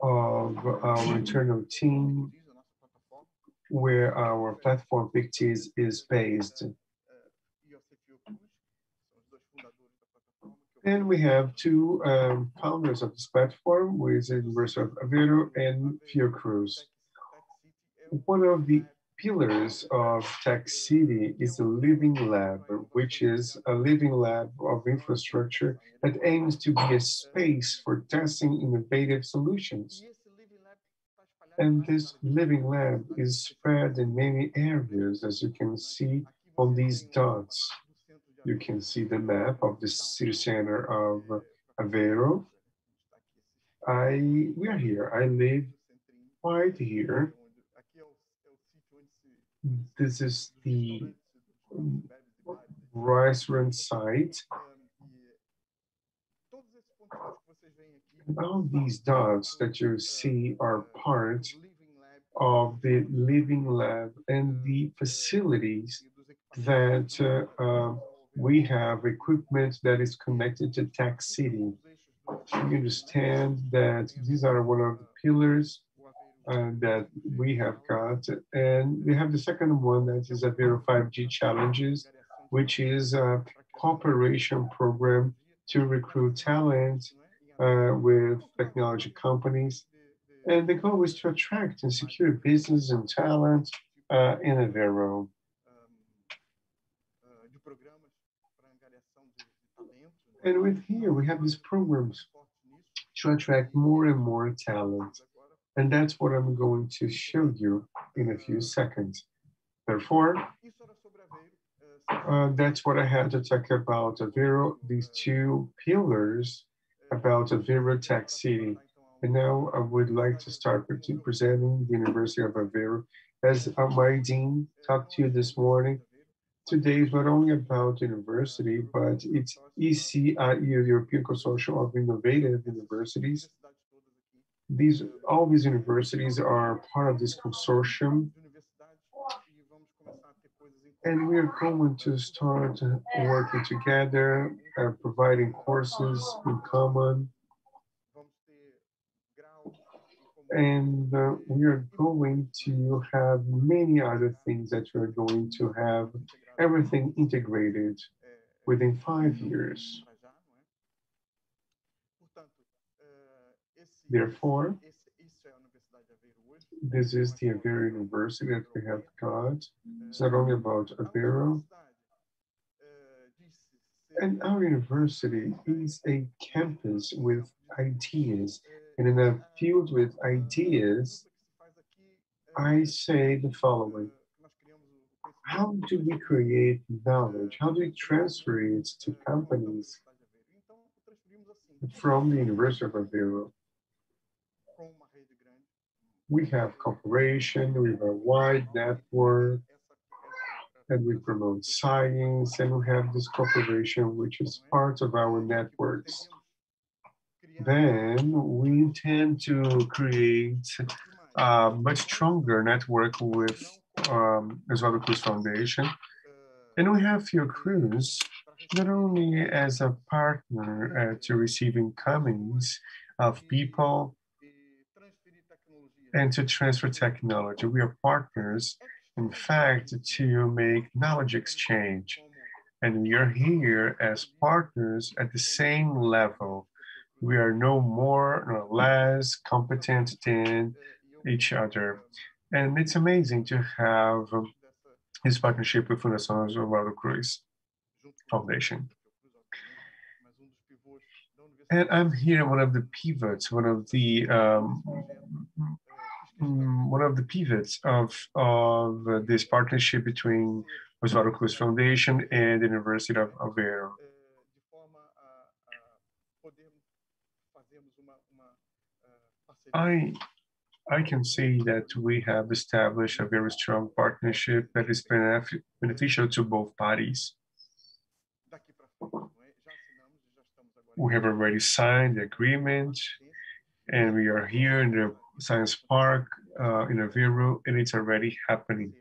of our internal team where our platform PICTES is based. And we have two um, founders of this platform, with the University of Aveiro and Fiocruz. One of the pillars of Tech City is a Living Lab, which is a living lab of infrastructure that aims to be a space for testing innovative solutions. And this living lab is spread in many areas, as you can see on these dots. You can see the map of the city center of Aveiro. I, we are here. I live right here. This is the restaurant site. all these dots that you see are part of the living lab and the facilities that uh, uh, we have equipment that is connected to Tech City. We understand that these are one of the pillars uh, that we have got. And we have the second one that is Aveiro 5G Challenges, which is a cooperation program to recruit talent uh, with technology companies. And the goal is to attract and secure business and talent uh, in Aveiro. And with here, we have these programs to attract more and more talent. And that's what I'm going to show you in a few seconds. Therefore, uh, that's what I had to talk about Aveiro, these two pillars about Aveiro Tech City. And now I would like to start presenting the University of Aveiro. As my dean talked to you this morning, today is not only about university, but it's ECIU, European Consortium of Innovative Universities. These, all these universities are part of this consortium. And we are going to start working together, uh, providing courses in common. And uh, we are going to have many other things that we're going to have everything integrated within five years. Therefore, this is the Aveiro University that we have got. It's not only about Aveiro. And our university is a campus with ideas. And in a field with ideas, I say the following how do we create knowledge? How do we transfer it to companies from the University of Aveiro? We have cooperation, we have a wide network, and we promote science, and we have this cooperation, which is part of our networks. Then we intend to create a much stronger network with um, Oswaldo Cruz Foundation. And we have Fiocruz not only as a partner uh, to receive incomings of people and to transfer technology. We are partners, in fact, to make knowledge exchange. And we are here as partners at the same level. We are no more nor less competent than each other. And it's amazing to have um, his partnership with Fundação Oswaldo Cruz Foundation. And I'm here, one of the pivots, one of the um, Mm, one of the pivots of of uh, this partnership between Oswaldo Cruz Foundation and the University of Aveiro. I I can say that we have established a very strong partnership that is beneficial to both parties. We have already signed the agreement and we are here in the Science Park uh, in Aveiro and it's already happening.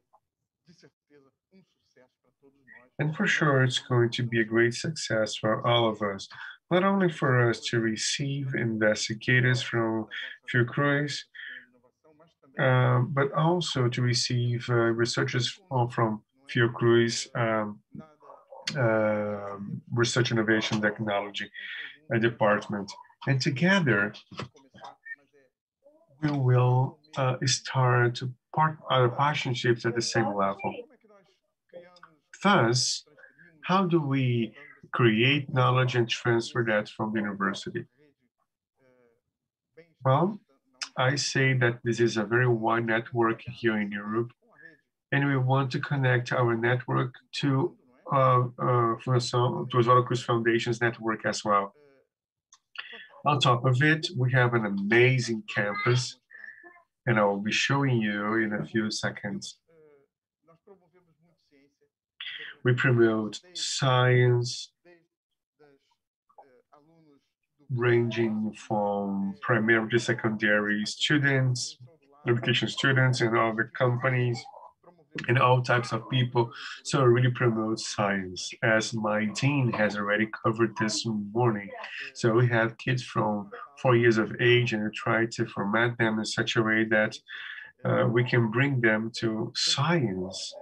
And for sure, it's going to be a great success for all of us, not only for us to receive investigators from Fiocruz, uh, but also to receive uh, researchers from, from Fiocruz um, uh, Research Innovation Technology Department. And together, we will uh, start to part other partnerships at the same level. Thus, how do we create knowledge and transfer that from the university? Well, I say that this is a very wide network here in Europe, and we want to connect our network to uh, uh, to Oswaldo Cruz Foundation's network as well. On top of it, we have an amazing campus, and I will be showing you in a few seconds. We promote science, ranging from primary to secondary students, education students and other companies and all types of people. So it really promotes science as my dean has already covered this morning. So we have kids from four years of age and we try to format them in such a way that uh, we can bring them to science.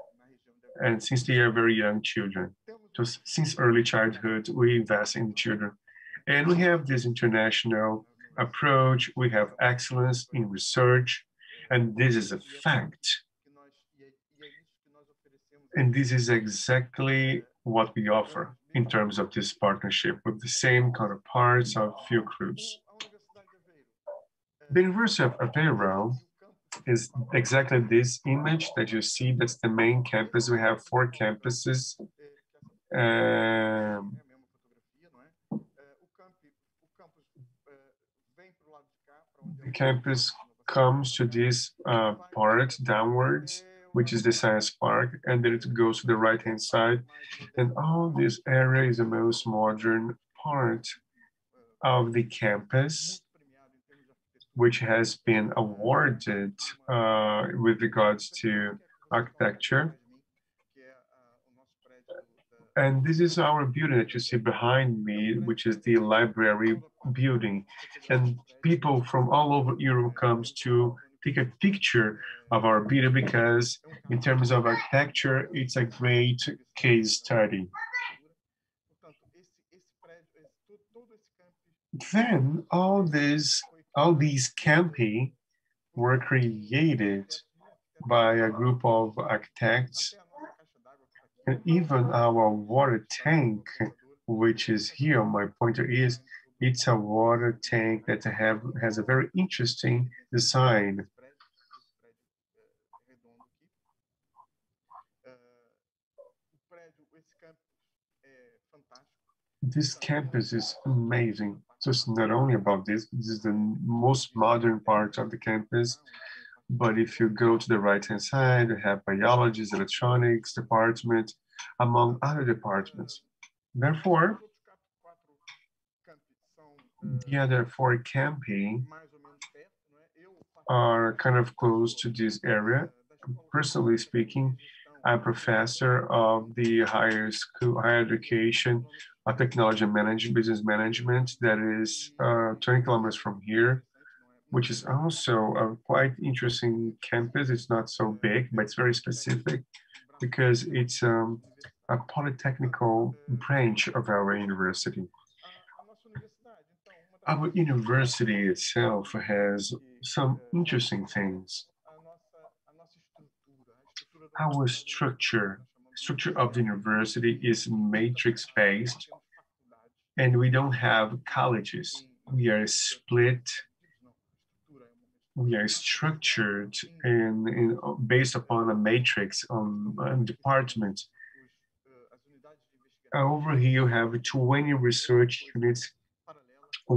And since they are very young children, so since early childhood, we invest in children. And we have this international approach. We have excellence in research, and this is a fact. And this is exactly what we offer in terms of this partnership with the same counterparts of Fiocruz. The University of Aveiro is exactly this image that you see. That's the main campus. We have four campuses. Um, the campus comes to this uh, part downwards, which is the science park, and then it goes to the right hand side. And all this area is the most modern part of the campus, which has been awarded uh, with regards to architecture. And this is our building that you see behind me, which is the library building. And people from all over Europe comes to take a picture of our building because in terms of architecture, it's a great case study. Then all these, all these campi were created by a group of architects and even our water tank, which is here, my pointer is, it's a water tank that have, has a very interesting design. This campus is amazing. So it's not only about this, this is the most modern part of the campus. But if you go to the right-hand side, you have biology, electronics department, among other departments. Therefore, the other four camping are kind of close to this area. Personally speaking, I'm a professor of the higher school, higher education, of technology management, business management that is uh, 20 kilometers from here which is also a quite interesting campus. It's not so big, but it's very specific because it's um, a polytechnical branch of our university. Our university itself has some interesting things. Our structure, structure of the university is matrix-based. and we don't have colleges. We are split. We are structured in based upon a matrix um, on, on departments. Over here, you have 20 research units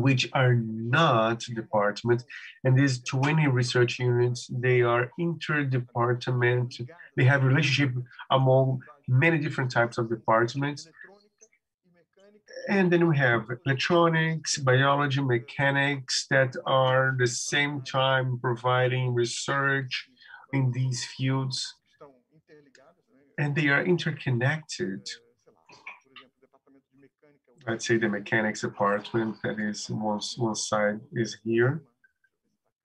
which are not departments. And these 20 research units, they are interdepartment. They have relationship among many different types of departments. And then we have electronics, biology, mechanics that are the same time providing research in these fields. And they are interconnected let's say the mechanics department that is one, one side is here.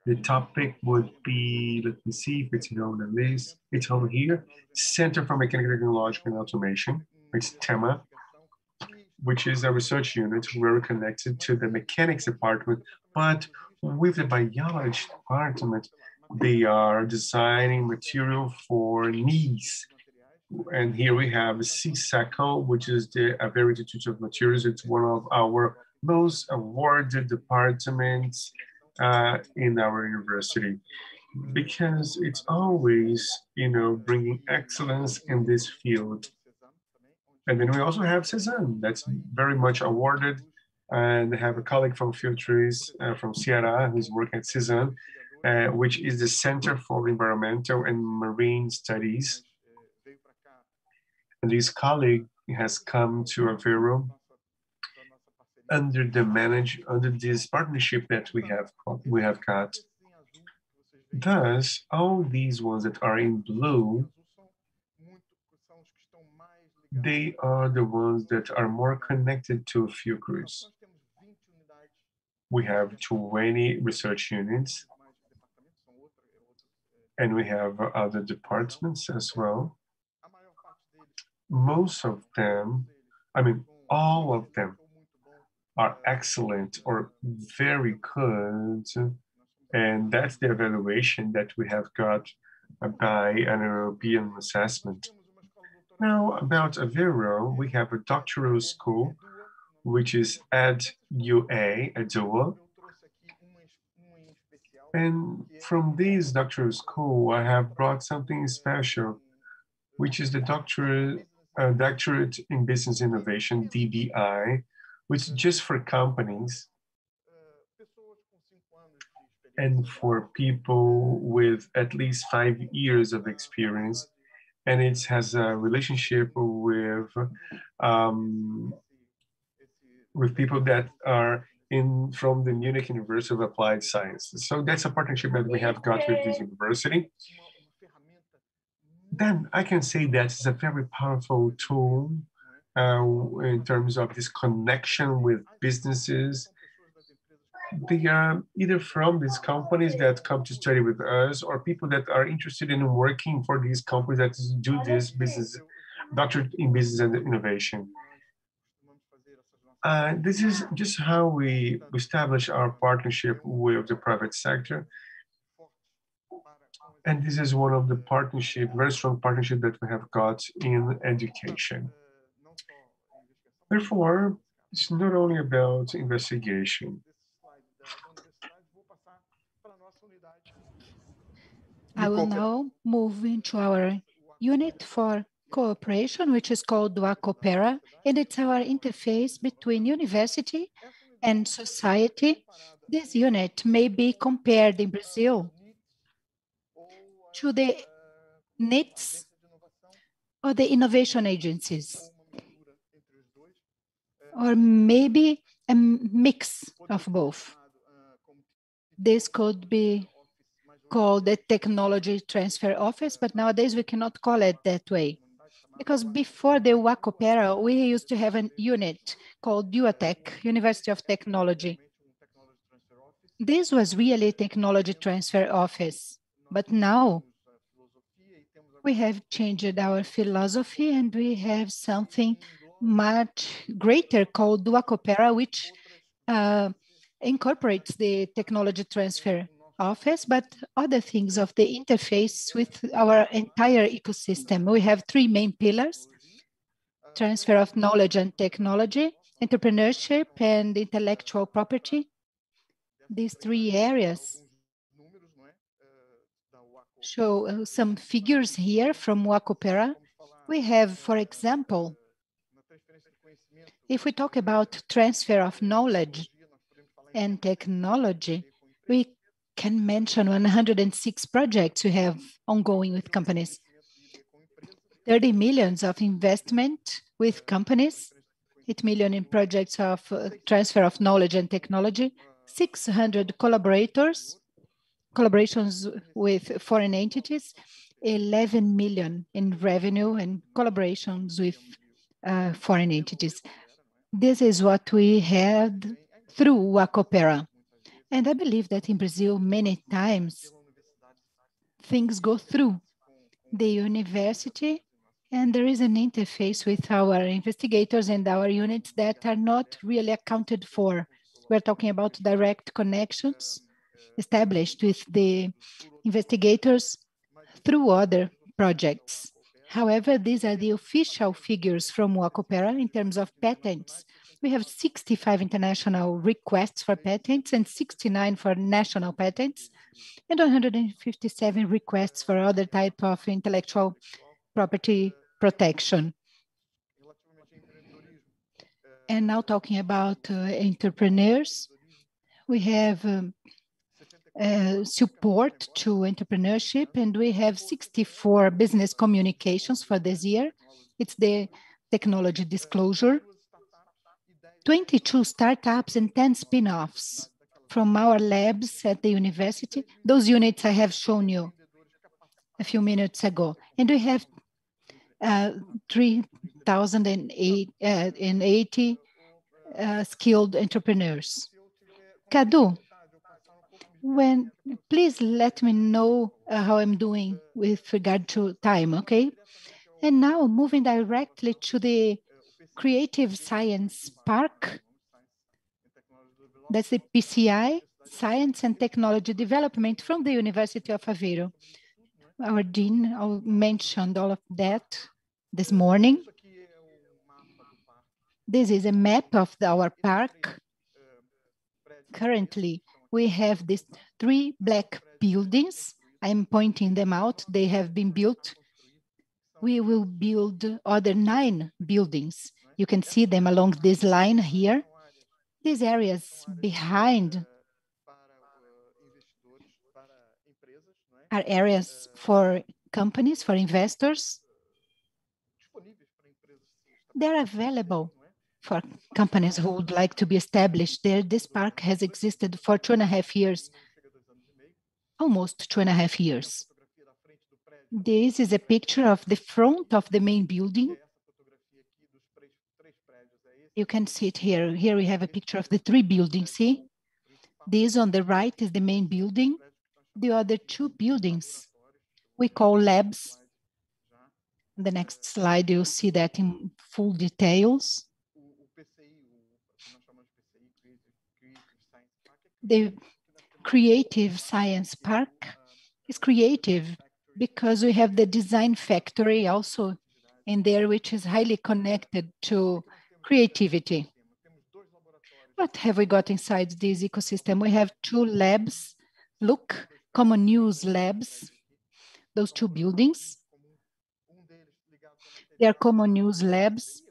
The topic would be, let me see if it's here on the list. It's over here, Center for Mechanical Technological and Automation. It's TEMA, which is a research unit very connected to the mechanics department, but with the biology department, they are designing material for knees and here we have CICECO, which is the Institute of Materials. It's one of our most awarded departments uh, in our university because it's always, you know, bringing excellence in this field. And then we also have CESAM, that's very much awarded. And I have a colleague from Filtris, uh, from Ceará, who's working at CESAM, uh, which is the Center for Environmental and Marine Studies and this colleague has come to Aveiro under the manage under this partnership that we have we have got. Thus, all these ones that are in blue, they are the ones that are more connected to Fiocruz. We have 20 research units, and we have other departments as well most of them, I mean, all of them are excellent or very good. And that's the evaluation that we have got by an European assessment. Now, about Aveiro, we have a doctoral school, which is at UA, at ZOA. And from this doctoral school, I have brought something special, which is the doctoral a doctorate in business innovation, DBI, which is just for companies and for people with at least five years of experience. And it has a relationship with um, with people that are in from the Munich University of Applied Sciences. So that's a partnership that we have got with this university then I can say that it's a very powerful tool uh, in terms of this connection with businesses. They are either from these companies that come to study with us or people that are interested in working for these companies that do this business, doctorate in business and innovation. Uh, this is just how we establish our partnership with the private sector and this is one of the partnership, very strong partnership that we have got in education. Therefore, it's not only about investigation. I will now move into our unit for cooperation, which is called Duacopera, and it's our interface between university and society. This unit may be compared in Brazil to the NITs or the innovation agencies? Or maybe a mix of both. This could be called the Technology Transfer Office, but nowadays we cannot call it that way. Because before the Duacopera, we used to have a unit called UATEC, University of Technology. This was really a technology transfer office. But now we have changed our philosophy and we have something much greater called Duacopera, which uh, incorporates the technology transfer office, but other things of the interface with our entire ecosystem. We have three main pillars, transfer of knowledge and technology, entrepreneurship and intellectual property. These three areas show uh, some figures here from Wacopera. We have, for example, if we talk about transfer of knowledge and technology, we can mention 106 projects we have ongoing with companies. 30 millions of investment with companies, 8 million in projects of uh, transfer of knowledge and technology, 600 collaborators, collaborations with foreign entities, 11 million in revenue and collaborations with uh, foreign entities. This is what we had through Wacopera. And I believe that in Brazil, many times, things go through the university and there is an interface with our investigators and our units that are not really accounted for. We're talking about direct connections established with the investigators through other projects. However, these are the official figures from Wacopera in terms of patents. We have 65 international requests for patents and 69 for national patents, and 157 requests for other type of intellectual property protection. And now talking about uh, entrepreneurs, we have um, uh, support to entrepreneurship, and we have 64 business communications for this year. It's the technology disclosure. 22 startups and 10 spin-offs from our labs at the university. Those units I have shown you a few minutes ago. And we have uh, 3,080 uh, uh, skilled entrepreneurs. Cadu, when please let me know uh, how I'm doing with regard to time, okay? And now moving directly to the Creative Science Park. That's the PCI, Science and Technology Development from the University of Aveiro. Our dean mentioned all of that this morning. This is a map of the, our park. Currently, we have these three black buildings. I'm pointing them out. They have been built. We will build other nine buildings. You can see them along this line here. These areas behind are areas for companies, for investors. They're available for companies who would like to be established there. This park has existed for two and a half years, almost two and a half years. This is a picture of the front of the main building. You can see it here. Here we have a picture of the three buildings, see? This on the right is the main building. The other two buildings we call labs. The next slide, you'll see that in full details. The creative science park is creative because we have the design factory also in there, which is highly connected to creativity. What have we got inside this ecosystem? We have two labs. Look, common use labs, those two buildings. They are common use labs.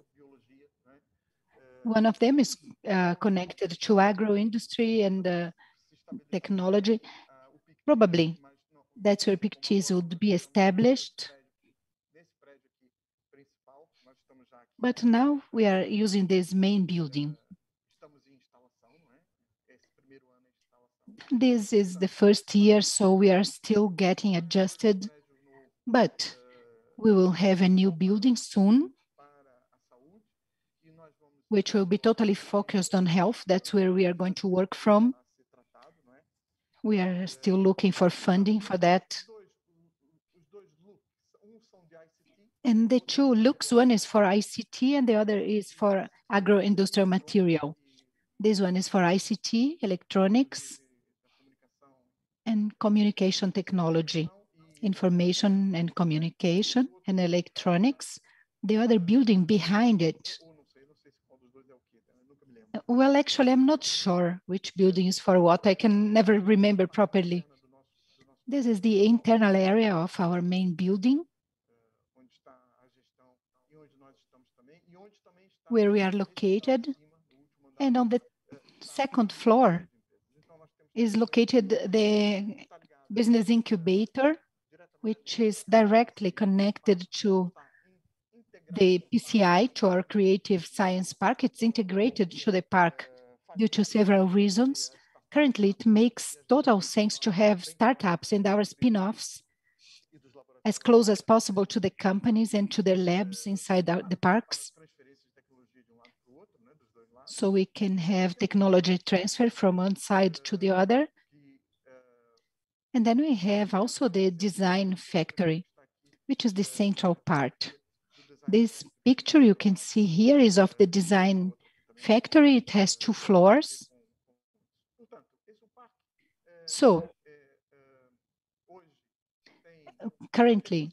One of them is uh, connected to agro industry and uh, technology. Probably that's where PICTES would be established. But now we are using this main building. This is the first year, so we are still getting adjusted, but we will have a new building soon which will be totally focused on health. That's where we are going to work from. We are still looking for funding for that. And the two looks, one is for ICT and the other is for agro-industrial material. This one is for ICT, electronics, and communication technology, information and communication and electronics. The other building behind it Well, actually, I'm not sure which building is for what. I can never remember properly. This is the internal area of our main building. Where we are located. And on the second floor is located the business incubator, which is directly connected to the PCI, to our Creative Science Park. It's integrated to the park due to several reasons. Currently, it makes total sense to have startups and our spin-offs as close as possible to the companies and to their labs inside the parks. So we can have technology transfer from one side to the other. And then we have also the design factory, which is the central part. This picture you can see here is of the design factory. It has two floors. So currently,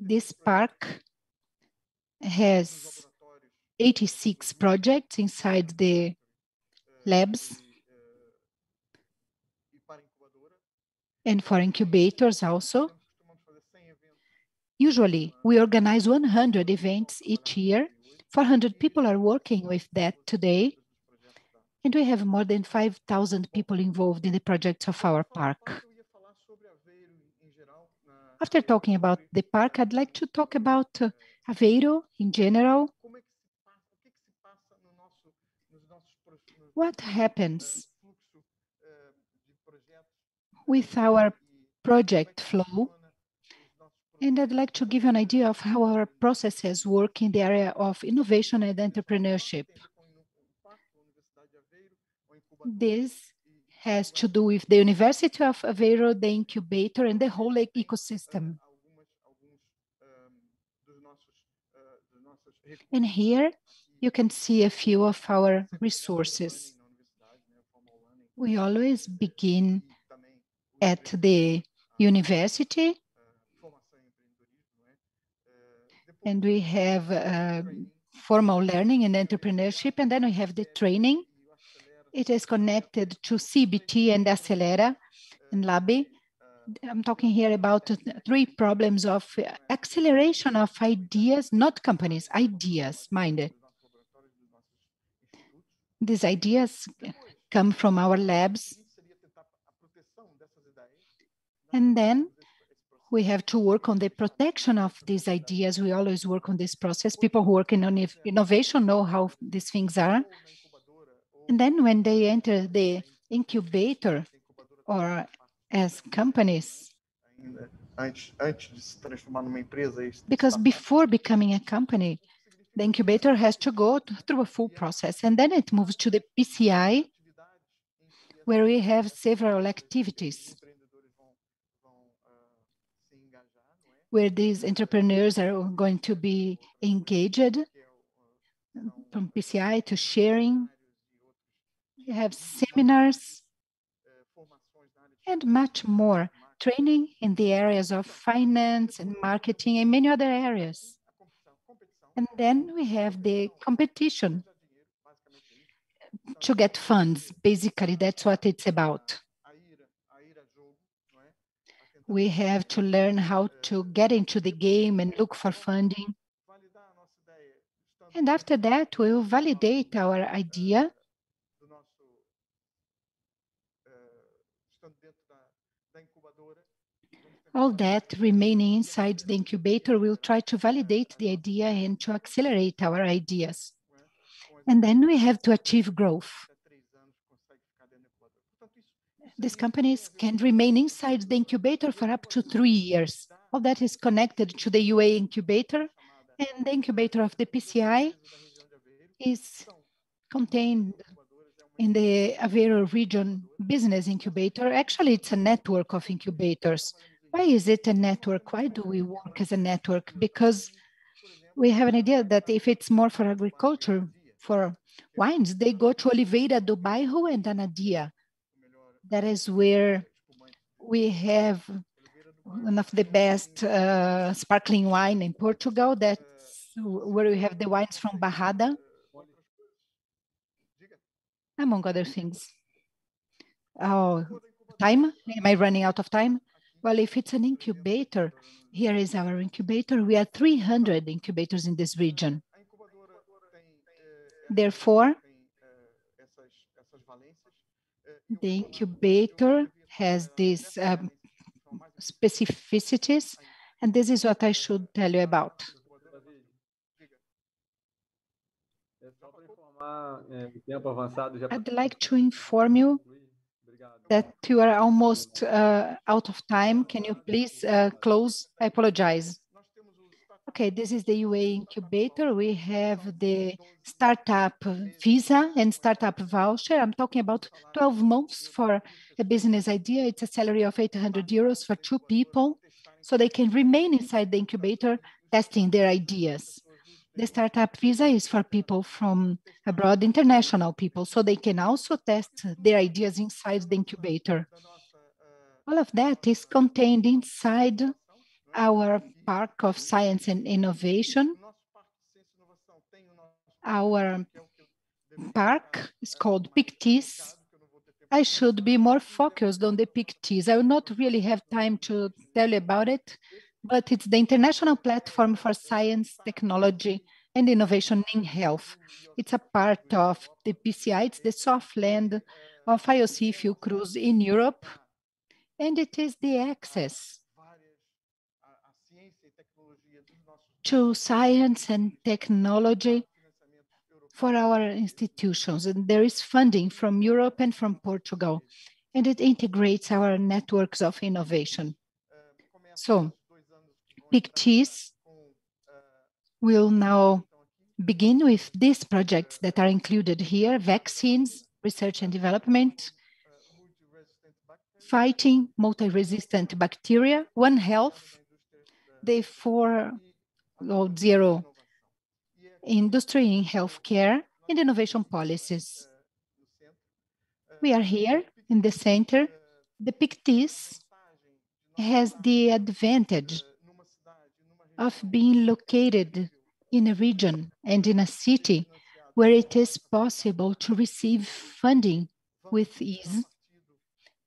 this park has 86 projects inside the labs and for incubators also. Usually, we organize 100 events each year. 400 people are working with that today, and we have more than 5,000 people involved in the projects of our park. After talking about the park, I'd like to talk about uh, Aveiro in general. What happens with our project flow? And I'd like to give you an idea of how our processes work in the area of innovation and entrepreneurship. This has to do with the University of Aveiro, the incubator, and the whole ecosystem. And here you can see a few of our resources. We always begin at the university and we have uh, formal learning and entrepreneurship, and then we have the training. It is connected to CBT and Acelera and Labi. I'm talking here about three problems of acceleration of ideas, not companies, ideas, minded. These ideas come from our labs. And then we have to work on the protection of these ideas. We always work on this process. People who work in innovation know how these things are. And then when they enter the incubator or as companies, because before becoming a company, the incubator has to go through a full process and then it moves to the PCI, where we have several activities where these entrepreneurs are going to be engaged from PCI to sharing. We have seminars and much more training in the areas of finance and marketing and many other areas. And then we have the competition to get funds. Basically, that's what it's about we have to learn how to get into the game and look for funding. And after that, we will validate our idea. All that remaining inside the incubator we'll try to validate the idea and to accelerate our ideas. And then we have to achieve growth these companies can remain inside the incubator for up to three years. All that is connected to the UA incubator, and the incubator of the PCI is contained in the Aveiro region business incubator. Actually, it's a network of incubators. Why is it a network? Why do we work as a network? Because we have an idea that if it's more for agriculture, for wines, they go to Oliveira do Bairro and Anadia. That is where we have one of the best uh, sparkling wine in Portugal. That's where we have the wines from Bairrada. among other things. Oh, time? Am I running out of time? Well, if it's an incubator, here is our incubator. We have 300 incubators in this region. Therefore, the incubator has these um, specificities, and this is what I should tell you about. I'd like to inform you that you are almost uh, out of time. Can you please uh, close? I apologize. Okay, this is the UA incubator. We have the startup visa and startup voucher. I'm talking about 12 months for a business idea. It's a salary of 800 euros for two people, so they can remain inside the incubator testing their ideas. The startup visa is for people from abroad, international people, so they can also test their ideas inside the incubator. All of that is contained inside our Park of Science and Innovation. Our park is called PICTES. I should be more focused on the PICTES. I will not really have time to tell you about it, but it's the international platform for science, technology, and innovation in health. It's a part of the PCI, it's the soft land of IOC Fiocruz in Europe, and it is the access to science and technology for our institutions. And there is funding from Europe and from Portugal, and it integrates our networks of innovation. So PICTES will now begin with these projects that are included here, vaccines, research and development, fighting multi-resistant bacteria, One Health, the four or zero industry in healthcare and innovation policies. We are here in the center. The PICTES has the advantage of being located in a region and in a city where it is possible to receive funding with ease.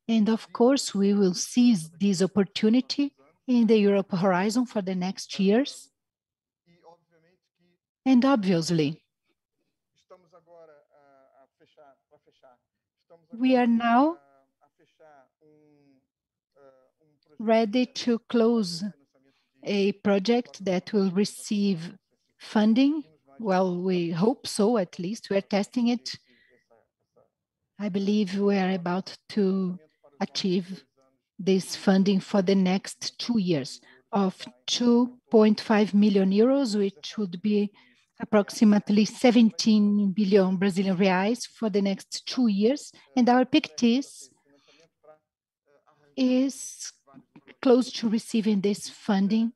And of course, we will seize this opportunity in the Europe horizon for the next years. And obviously, we are now ready to close a project that will receive funding. Well, we hope so, at least. We're testing it. I believe we are about to achieve this funding for the next two years of 2.5 million euros, which would be approximately 17 billion Brazilian reais for the next two years. And our PICTES is close to receiving this funding,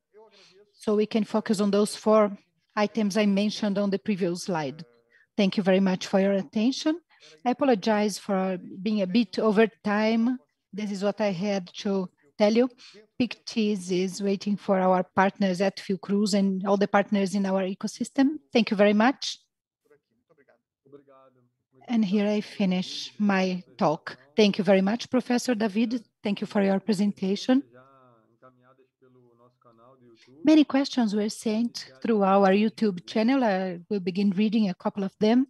so we can focus on those four items I mentioned on the previous slide. Thank you very much for your attention. I apologize for being a bit over time. This is what I had to tell you. PICTES is waiting for our partners at Fiocruz and all the partners in our ecosystem. Thank you very much. And here I finish my talk. Thank you very much, Professor David. Thank you for your presentation. Many questions were sent through our YouTube channel. I will begin reading a couple of them.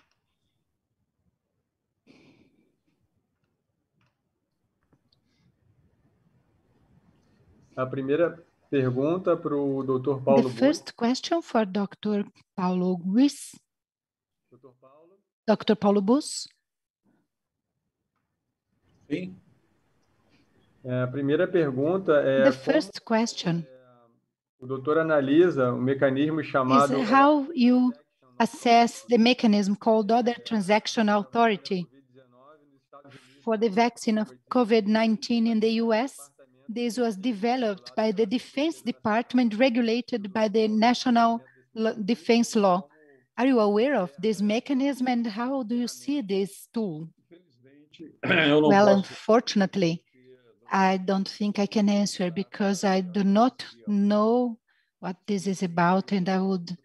A primeira pergunta para o Dr. Paulo The first question for Dr. Paulo. Dr. Paulo. Dr. Paulo Bus. Sim. É, a primeira pergunta é The first question o doutor analisa o mecanismo chamado is how you assess the mechanism called Other Transaction Authority for the vaccine of COVID-19 in the US. This was developed by the Defense Department, regulated by the National Defense Law. Are you aware of this mechanism and how do you see this tool? Well, unfortunately, I don't think I can answer because I do not know what this is about, and I would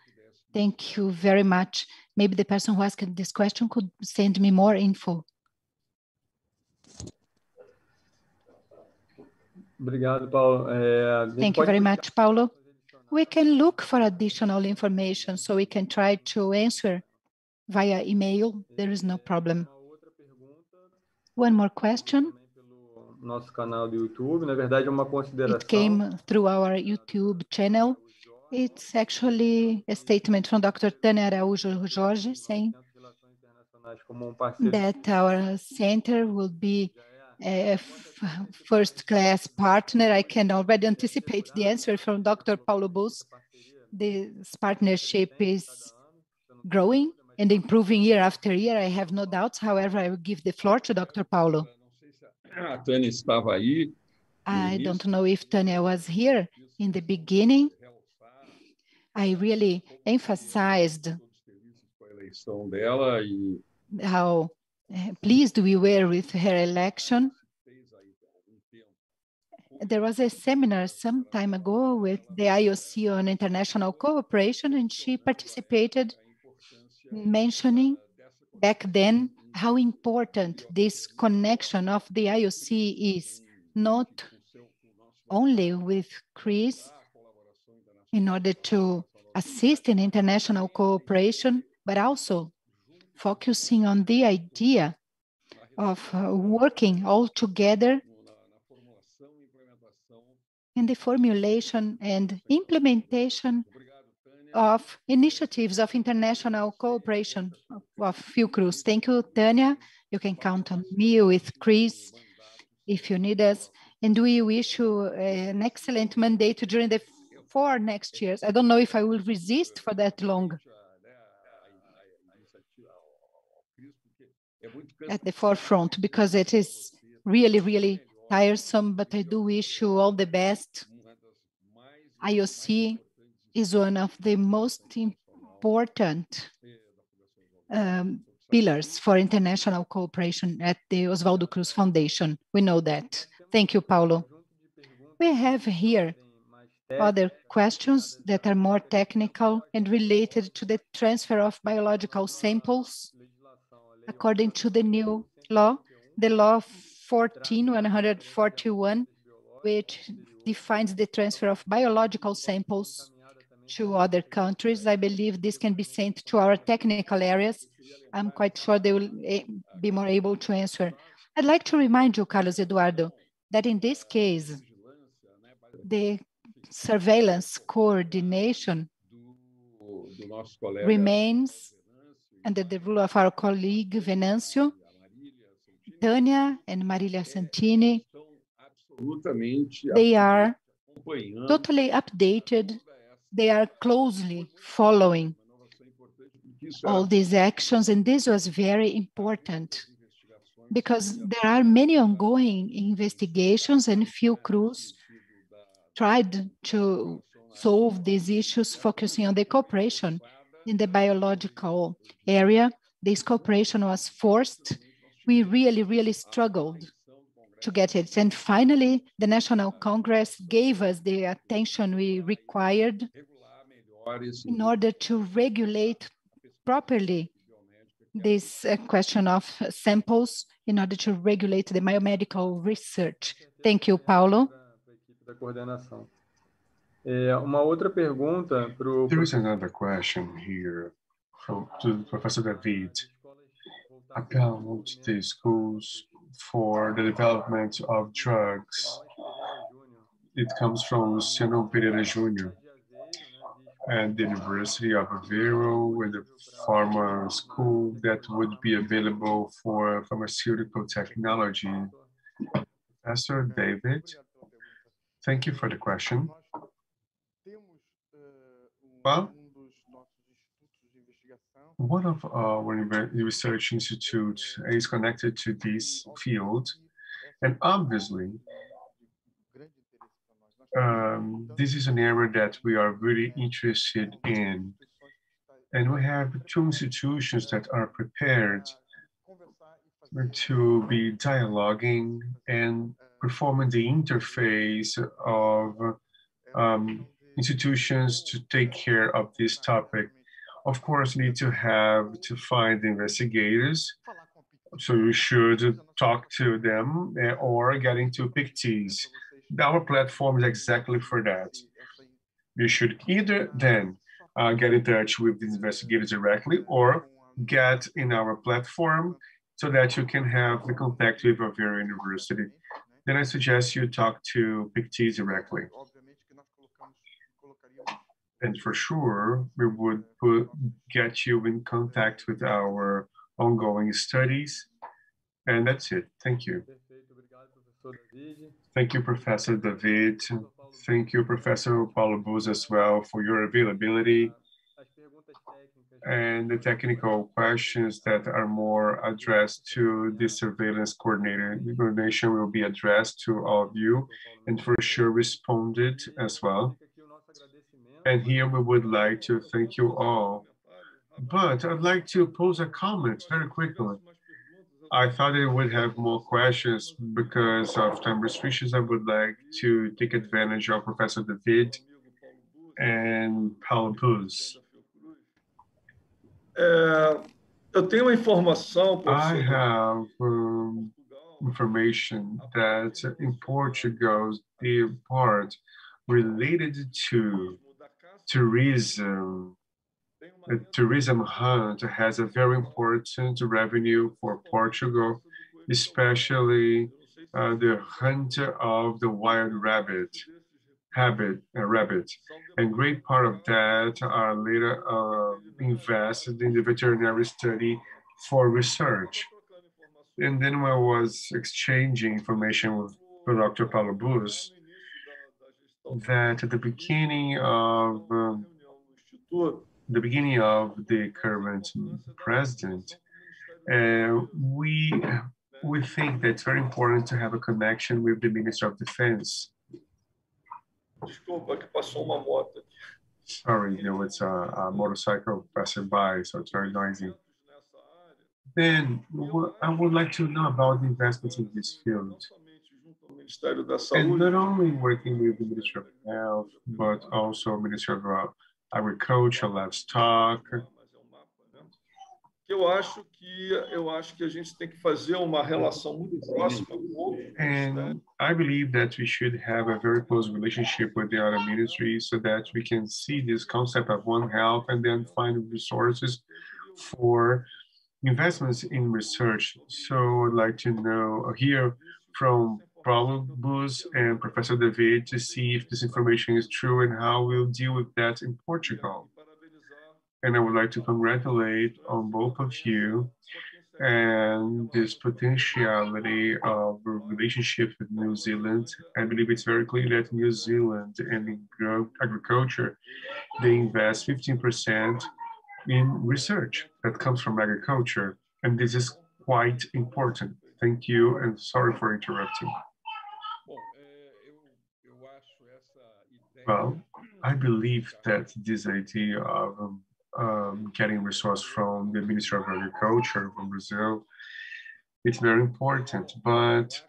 thank you very much Maybe the person who asked this question could send me more info. Obrigado, Paulo. É, Thank you very much, Paulo. We can look for additional information so we can try to answer via email. There is no problem. One more question. Nosso canal do YouTube, na verdade, é uma consideração. It came through our YouTube channel. It's actually a statement from Dr. Tânia Araújo Jorge saying that our center will be a first-class partner. I can already anticipate the answer from Dr. Paulo Buss. This partnership is growing and improving year after year. I have no doubts. However, I will give the floor to Dr. Paulo. A Tânia. I don't know if Tânia was here in the beginning. I really emphasized how pleased we were with her election. There was a seminar some time ago with the IOC on international cooperation, and she participated mentioning back then how important this connection of the IOC is, not only with CRIS in order to assist in international cooperation, but also focusing on the idea of uh, working all together in the formulation and implementation of initiatives of international cooperation of Fiocruz. Thank you, Tânia. You can count on me with CRIS if you need us. And we wish you an excellent mandate during the four next years. I don't know if I will resist for that long. At the forefront, because it is really, really tiresome, but I do wish you all the best. IOC is one of the most important um, pillars for international cooperation at the Oswaldo Cruz Foundation. We know that. Thank you, Paulo. We have here other questions that are more technical and related to the transfer of biological samples according to the new law, the law 14141, which defines the transfer of biological samples to other countries. I believe this can be sent to our technical areas. I'm quite sure they will eh, be more able to answer. I'd like to remind you, Carlos Eduardo, that in this case, the surveillance coordination remains under the rule of our colleague Venancio, Tânia and Marilia Santini. They are totally updated they are closely following all these actions, and this was very important because there are many ongoing investigations and Fiocruz tried to solve these issues focusing on the cooperation in the biological area. This cooperation was forced. We really, really struggled to get it. And finally, the National Congress gave us the attention we required in order to regulate properly this uh, question of samples in order to regulate the biomedical research. Thank you, Paulo. There is another question here from to Professor David about the schools for the development of drugs. It comes from Luciano Pereira Jr. and the University of Aveiro and the pharma school that would be available for pharmaceutical technology. Professor David, thank you for the question. Well, one of our research institutes is connected to this field, and obviously, um, this is an area that we are really interested in. And we have two institutions that are prepared to be dialoguing and performing the interface of um, institutions to take care of this topic Of course, need to have to find investigators. So you should talk to them eh, or get into PICTES. Our platform is exactly for that. You should either then uh, get in touch with the investigators directly or get in our platform so that you can have the contact with your university. Then I suggest you talk to PICTES directly. And for sure, we would put, get you in contact with our ongoing studies. And that's it. Thank you. Thank you, Professor David. Thank you, Professor Paulo Buss, as well, for your availability and the technical questions that are more addressed to the surveillance coordinator. The coordination will be addressed to all of you and for sure responded as well. And here we would like to thank you all. But I'd like to pose a comment very quickly. I thought I would have more questions because of time restrictions. I would like to take advantage of Professor David and Paulo Buss. É, eu tenho uma informação, I have um, information that in Portugal, the part related to tourism, the tourism hunt has a very important revenue for Portugal, especially uh, the hunt of the wild rabbit, habit, uh, rabbit. And great part of that are later uh, invested in the veterinary study for research. And then when I was exchanging information with Dr. Paulo Buss, that at the beginning of um, the beginning of the current president, uh, we we think that it's very important to have a connection with the Minister of Defense. Desculpa que passou uma. Sorry, there was a, a motorcycle passing by, so it's very noisy. Then I would like to know about the investments in this field. Ministério da And not only working with the Ministry of Health, but also Ministry of uh, Agriculture, Livestock. que eu acho que eu acho que a gente tem que fazer uma relação muito próxima com outros And I believe that we should have a very close relationship with the other ministries so that we can see this concept of One Health and then find resources for investments in research. So I'd like to know hear from Paulo Buss and Professor David to see if this information is true and how we'll deal with that in Portugal. And I would like to congratulate on both of you and this potentiality of a relationship with New Zealand. I believe it's very clear that New Zealand and in agriculture, they invest 15% in research that comes from agriculture. And this is quite important. Thank you and sorry for interrupting. Bom, é, eu, eu acho essa ideia. Well, I believe that this idea of um, um, getting resource from the Ministry of Agriculture from Brazil, it's very important. But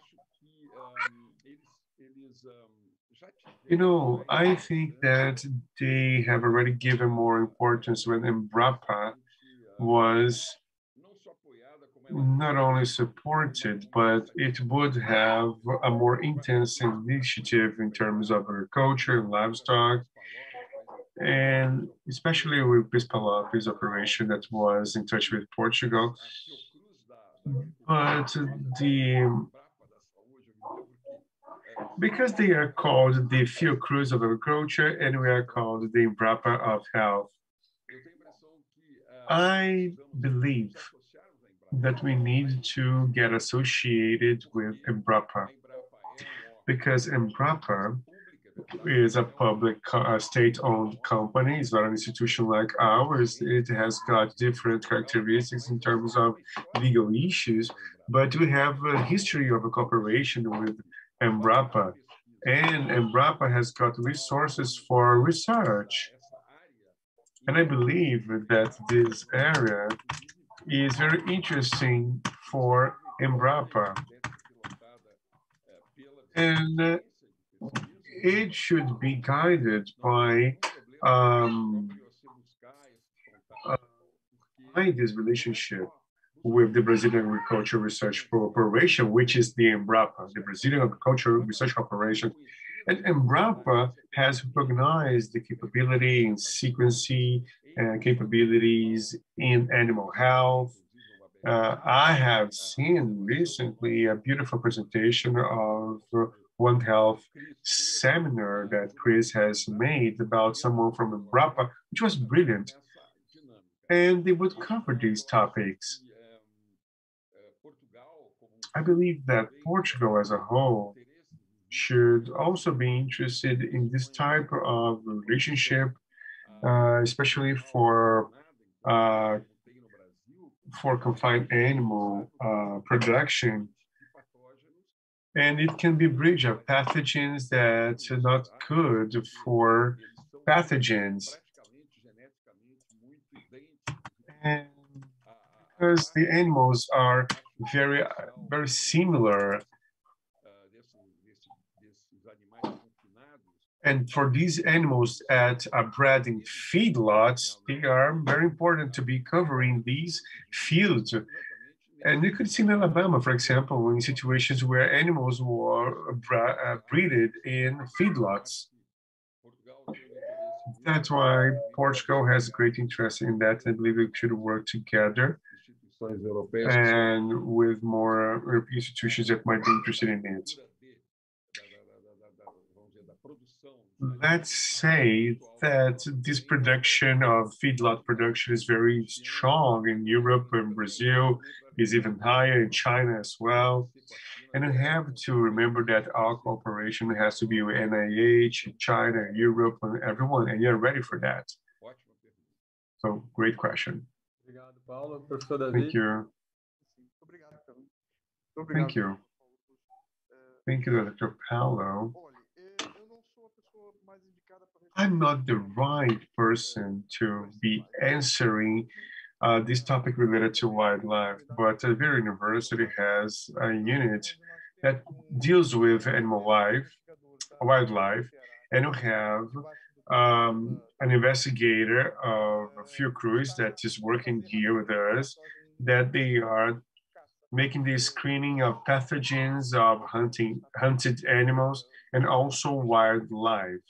you know, I think that they have already given more importance when Embrapa was not only supported, but it would have a more intense initiative in terms of agriculture and livestock, and especially with Bispa Lopes operation that was in touch with Portugal. But the because they are called the Fiocruz of agriculture and we are called the Embrapa of health, I believe that we need to get associated with Embrapa because Embrapa is a public, a state-owned company. It's not an institution like ours. It has got different characteristics in terms of legal issues, but we have a history of a cooperation with Embrapa, and Embrapa has got resources for research. And I believe that this area is very interesting for Embrapa. And it should be guided by um, uh, behind this relationship with the Brazilian Agriculture Research Corporation, which is the Embrapa, the Brazilian Agriculture Research Corporation. And Embrapa has recognized the capability in sequencing and capabilities in animal health. Uh, I have seen recently a beautiful presentation of One Health seminar that Chris has made about someone from Embrapa, which was brilliant. And they would cover these topics. I believe that Portugal as a whole should also be interested in this type of relationship, especially for uh, for confined animal uh, production. And it can be bridge of pathogens that are not good for pathogens. And because the animals are very, very similar And for these animals that are bred in feedlots, they are very important to be covering these fields. And you could see in Alabama, for example, in situations where animals were uh, in feedlots. That's why Portugal has great interest in that. I believe we should work together and with more European institutions that might be interested in it let's say that this production of feedlot production is very strong in Europe and Brazil, is even higher in China as well. And we have to remember that our cooperation has to be with NIH, China, Europe, and everyone, and you're ready for that. So, great question. Thank you. Thank you. Thank you, Dr. Paulo. I'm not the right person to be answering uh, this topic related to wildlife, but Aveiro University has a unit that deals with animal life, wildlife, and we have um, an investigator of Fiocruz that is working here with us, that they are making the screening of pathogens of hunting hunted animals and also wildlife.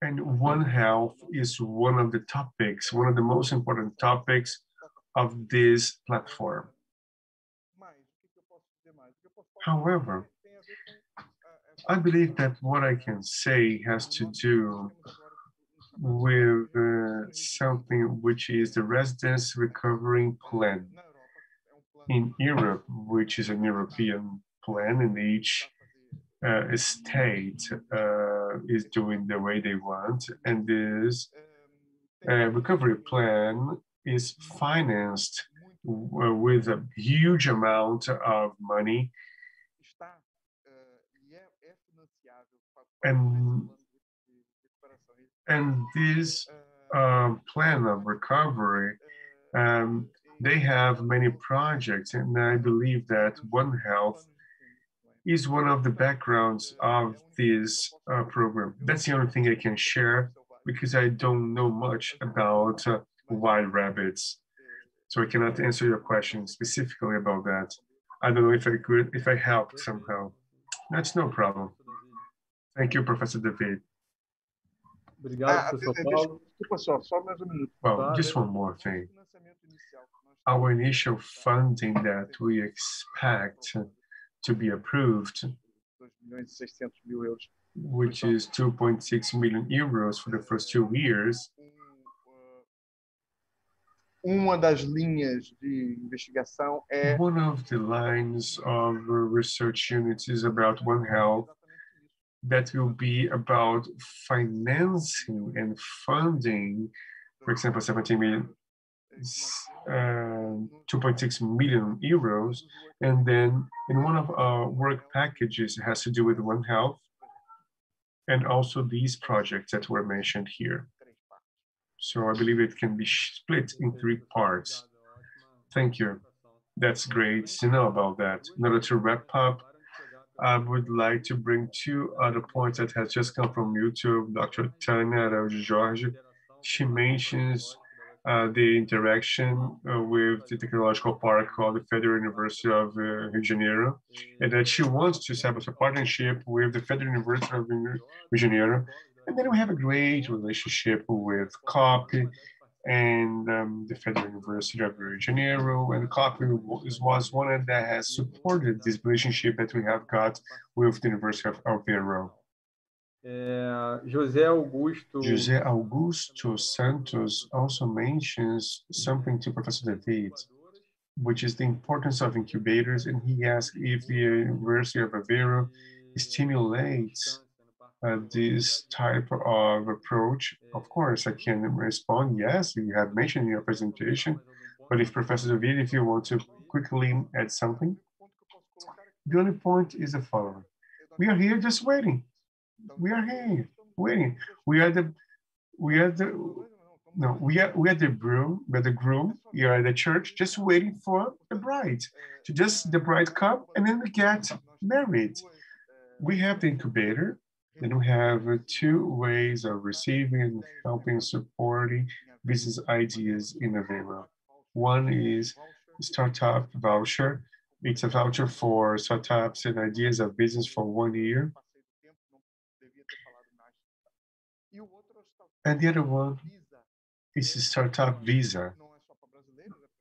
And One Health is one of the topics, one of the most important topics of this platform. However, I believe that what I can say has to do with uh, something which is the residence recovering plan in Europe, which is an European plan in each uh, state uh, is doing the way they want, and this uh, recovery plan is financed with a huge amount of money. And, and this um, plan of recovery, um, they have many projects, and I believe that One Health is one of the backgrounds of this uh, program. That's the only thing I can share because I don't know much about uh, wild rabbits. So I cannot answer your question specifically about that. I don't know if I could, if I helped somehow. That's no problem. Thank you, Professor David. Ah, desculpa só, só mais um minuto. Well, just one more thing. Our initial funding that we expect to be approved, which is 2.6 million euros for the first two years. Uma das linhas de investigação é One of the lines of research units is about One Health that will be about financing and funding, for example, 17 million Uh, 2.6 million euros. And then in one of our work packages, it has to do with One Health and also these projects that were mentioned here. So I believe it can be split in three parts. Thank you. That's great to know about that. In order to wrap up, I would like to bring two other points that has just come from YouTube. Dr. Araújo Jorge, she mentions uh, the interaction uh, with the technological park called the Federal University of uh, Rio de Janeiro, and that she wants to establish a partnership with the Federal University of Rio de Janeiro. And then we have a great relationship with COP and um, the Federal University of Rio de Janeiro. And COP was one that has supported this relationship that we have got with the University of Aveiro. José Augusto. José Augusto Santos also mentions something to Professor David, which is the importance of incubators, and he asks if the University of Aveiro stimulates uh, this type of approach. Of course, I can respond, yes, you have mentioned in your presentation, but if Professor David, if you want to quickly add something. The only point is the following. We are here just waiting we are here waiting. We are the we are the no, we are we are the groom, we're the groom, we are the church just waiting for the bride to just the bride come and then we get married. We have the incubator, then we have two ways of receiving, and helping, supporting business ideas in Aveiro. One is startup voucher. It's a voucher for startups and ideas of business for one year And the other one is startup visa,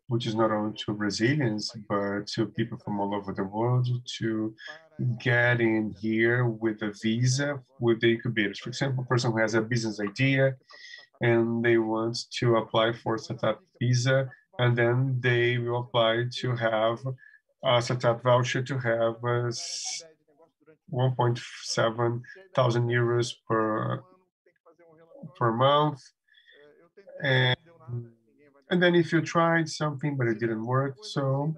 which is not only to Brazilians, but to people from all over the world to get in here with a visa with the incubators. For example, a person who has a business idea and they want to apply for startup visa, and then they will apply to have a startup voucher to have 1.7 thousand euros per per month. And, and then if you tried something but it didn't work, so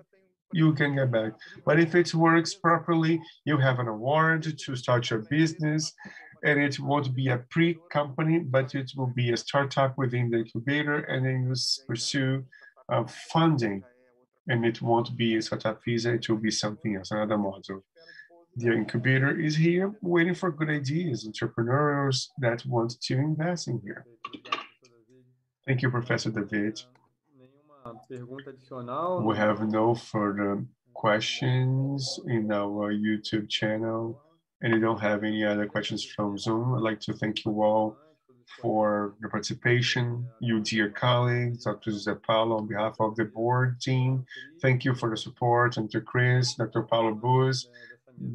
you can get back. But if it works properly, you have an award to start your business and it won't be a pre-company, but it will be a startup within the incubator and then you pursue uh, funding and it won't be a startup visa, it will be something else, another model. The incubator is here waiting for good ideas, entrepreneurs that want to invest in here. Thank you, Professor David. We have no further questions in our YouTube channel, and we don't have any other questions from Zoom. I'd like to thank you all for your participation, you dear colleagues, Dr. Jose Paulo, on behalf of the board team. Thank you for the support, and to Chris, Dr. Paulo Buss,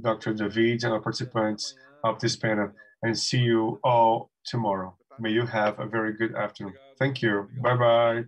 Dr. David, and our participants of this panel, and see you all tomorrow. May you have a very good afternoon. Thank you. Bye-bye.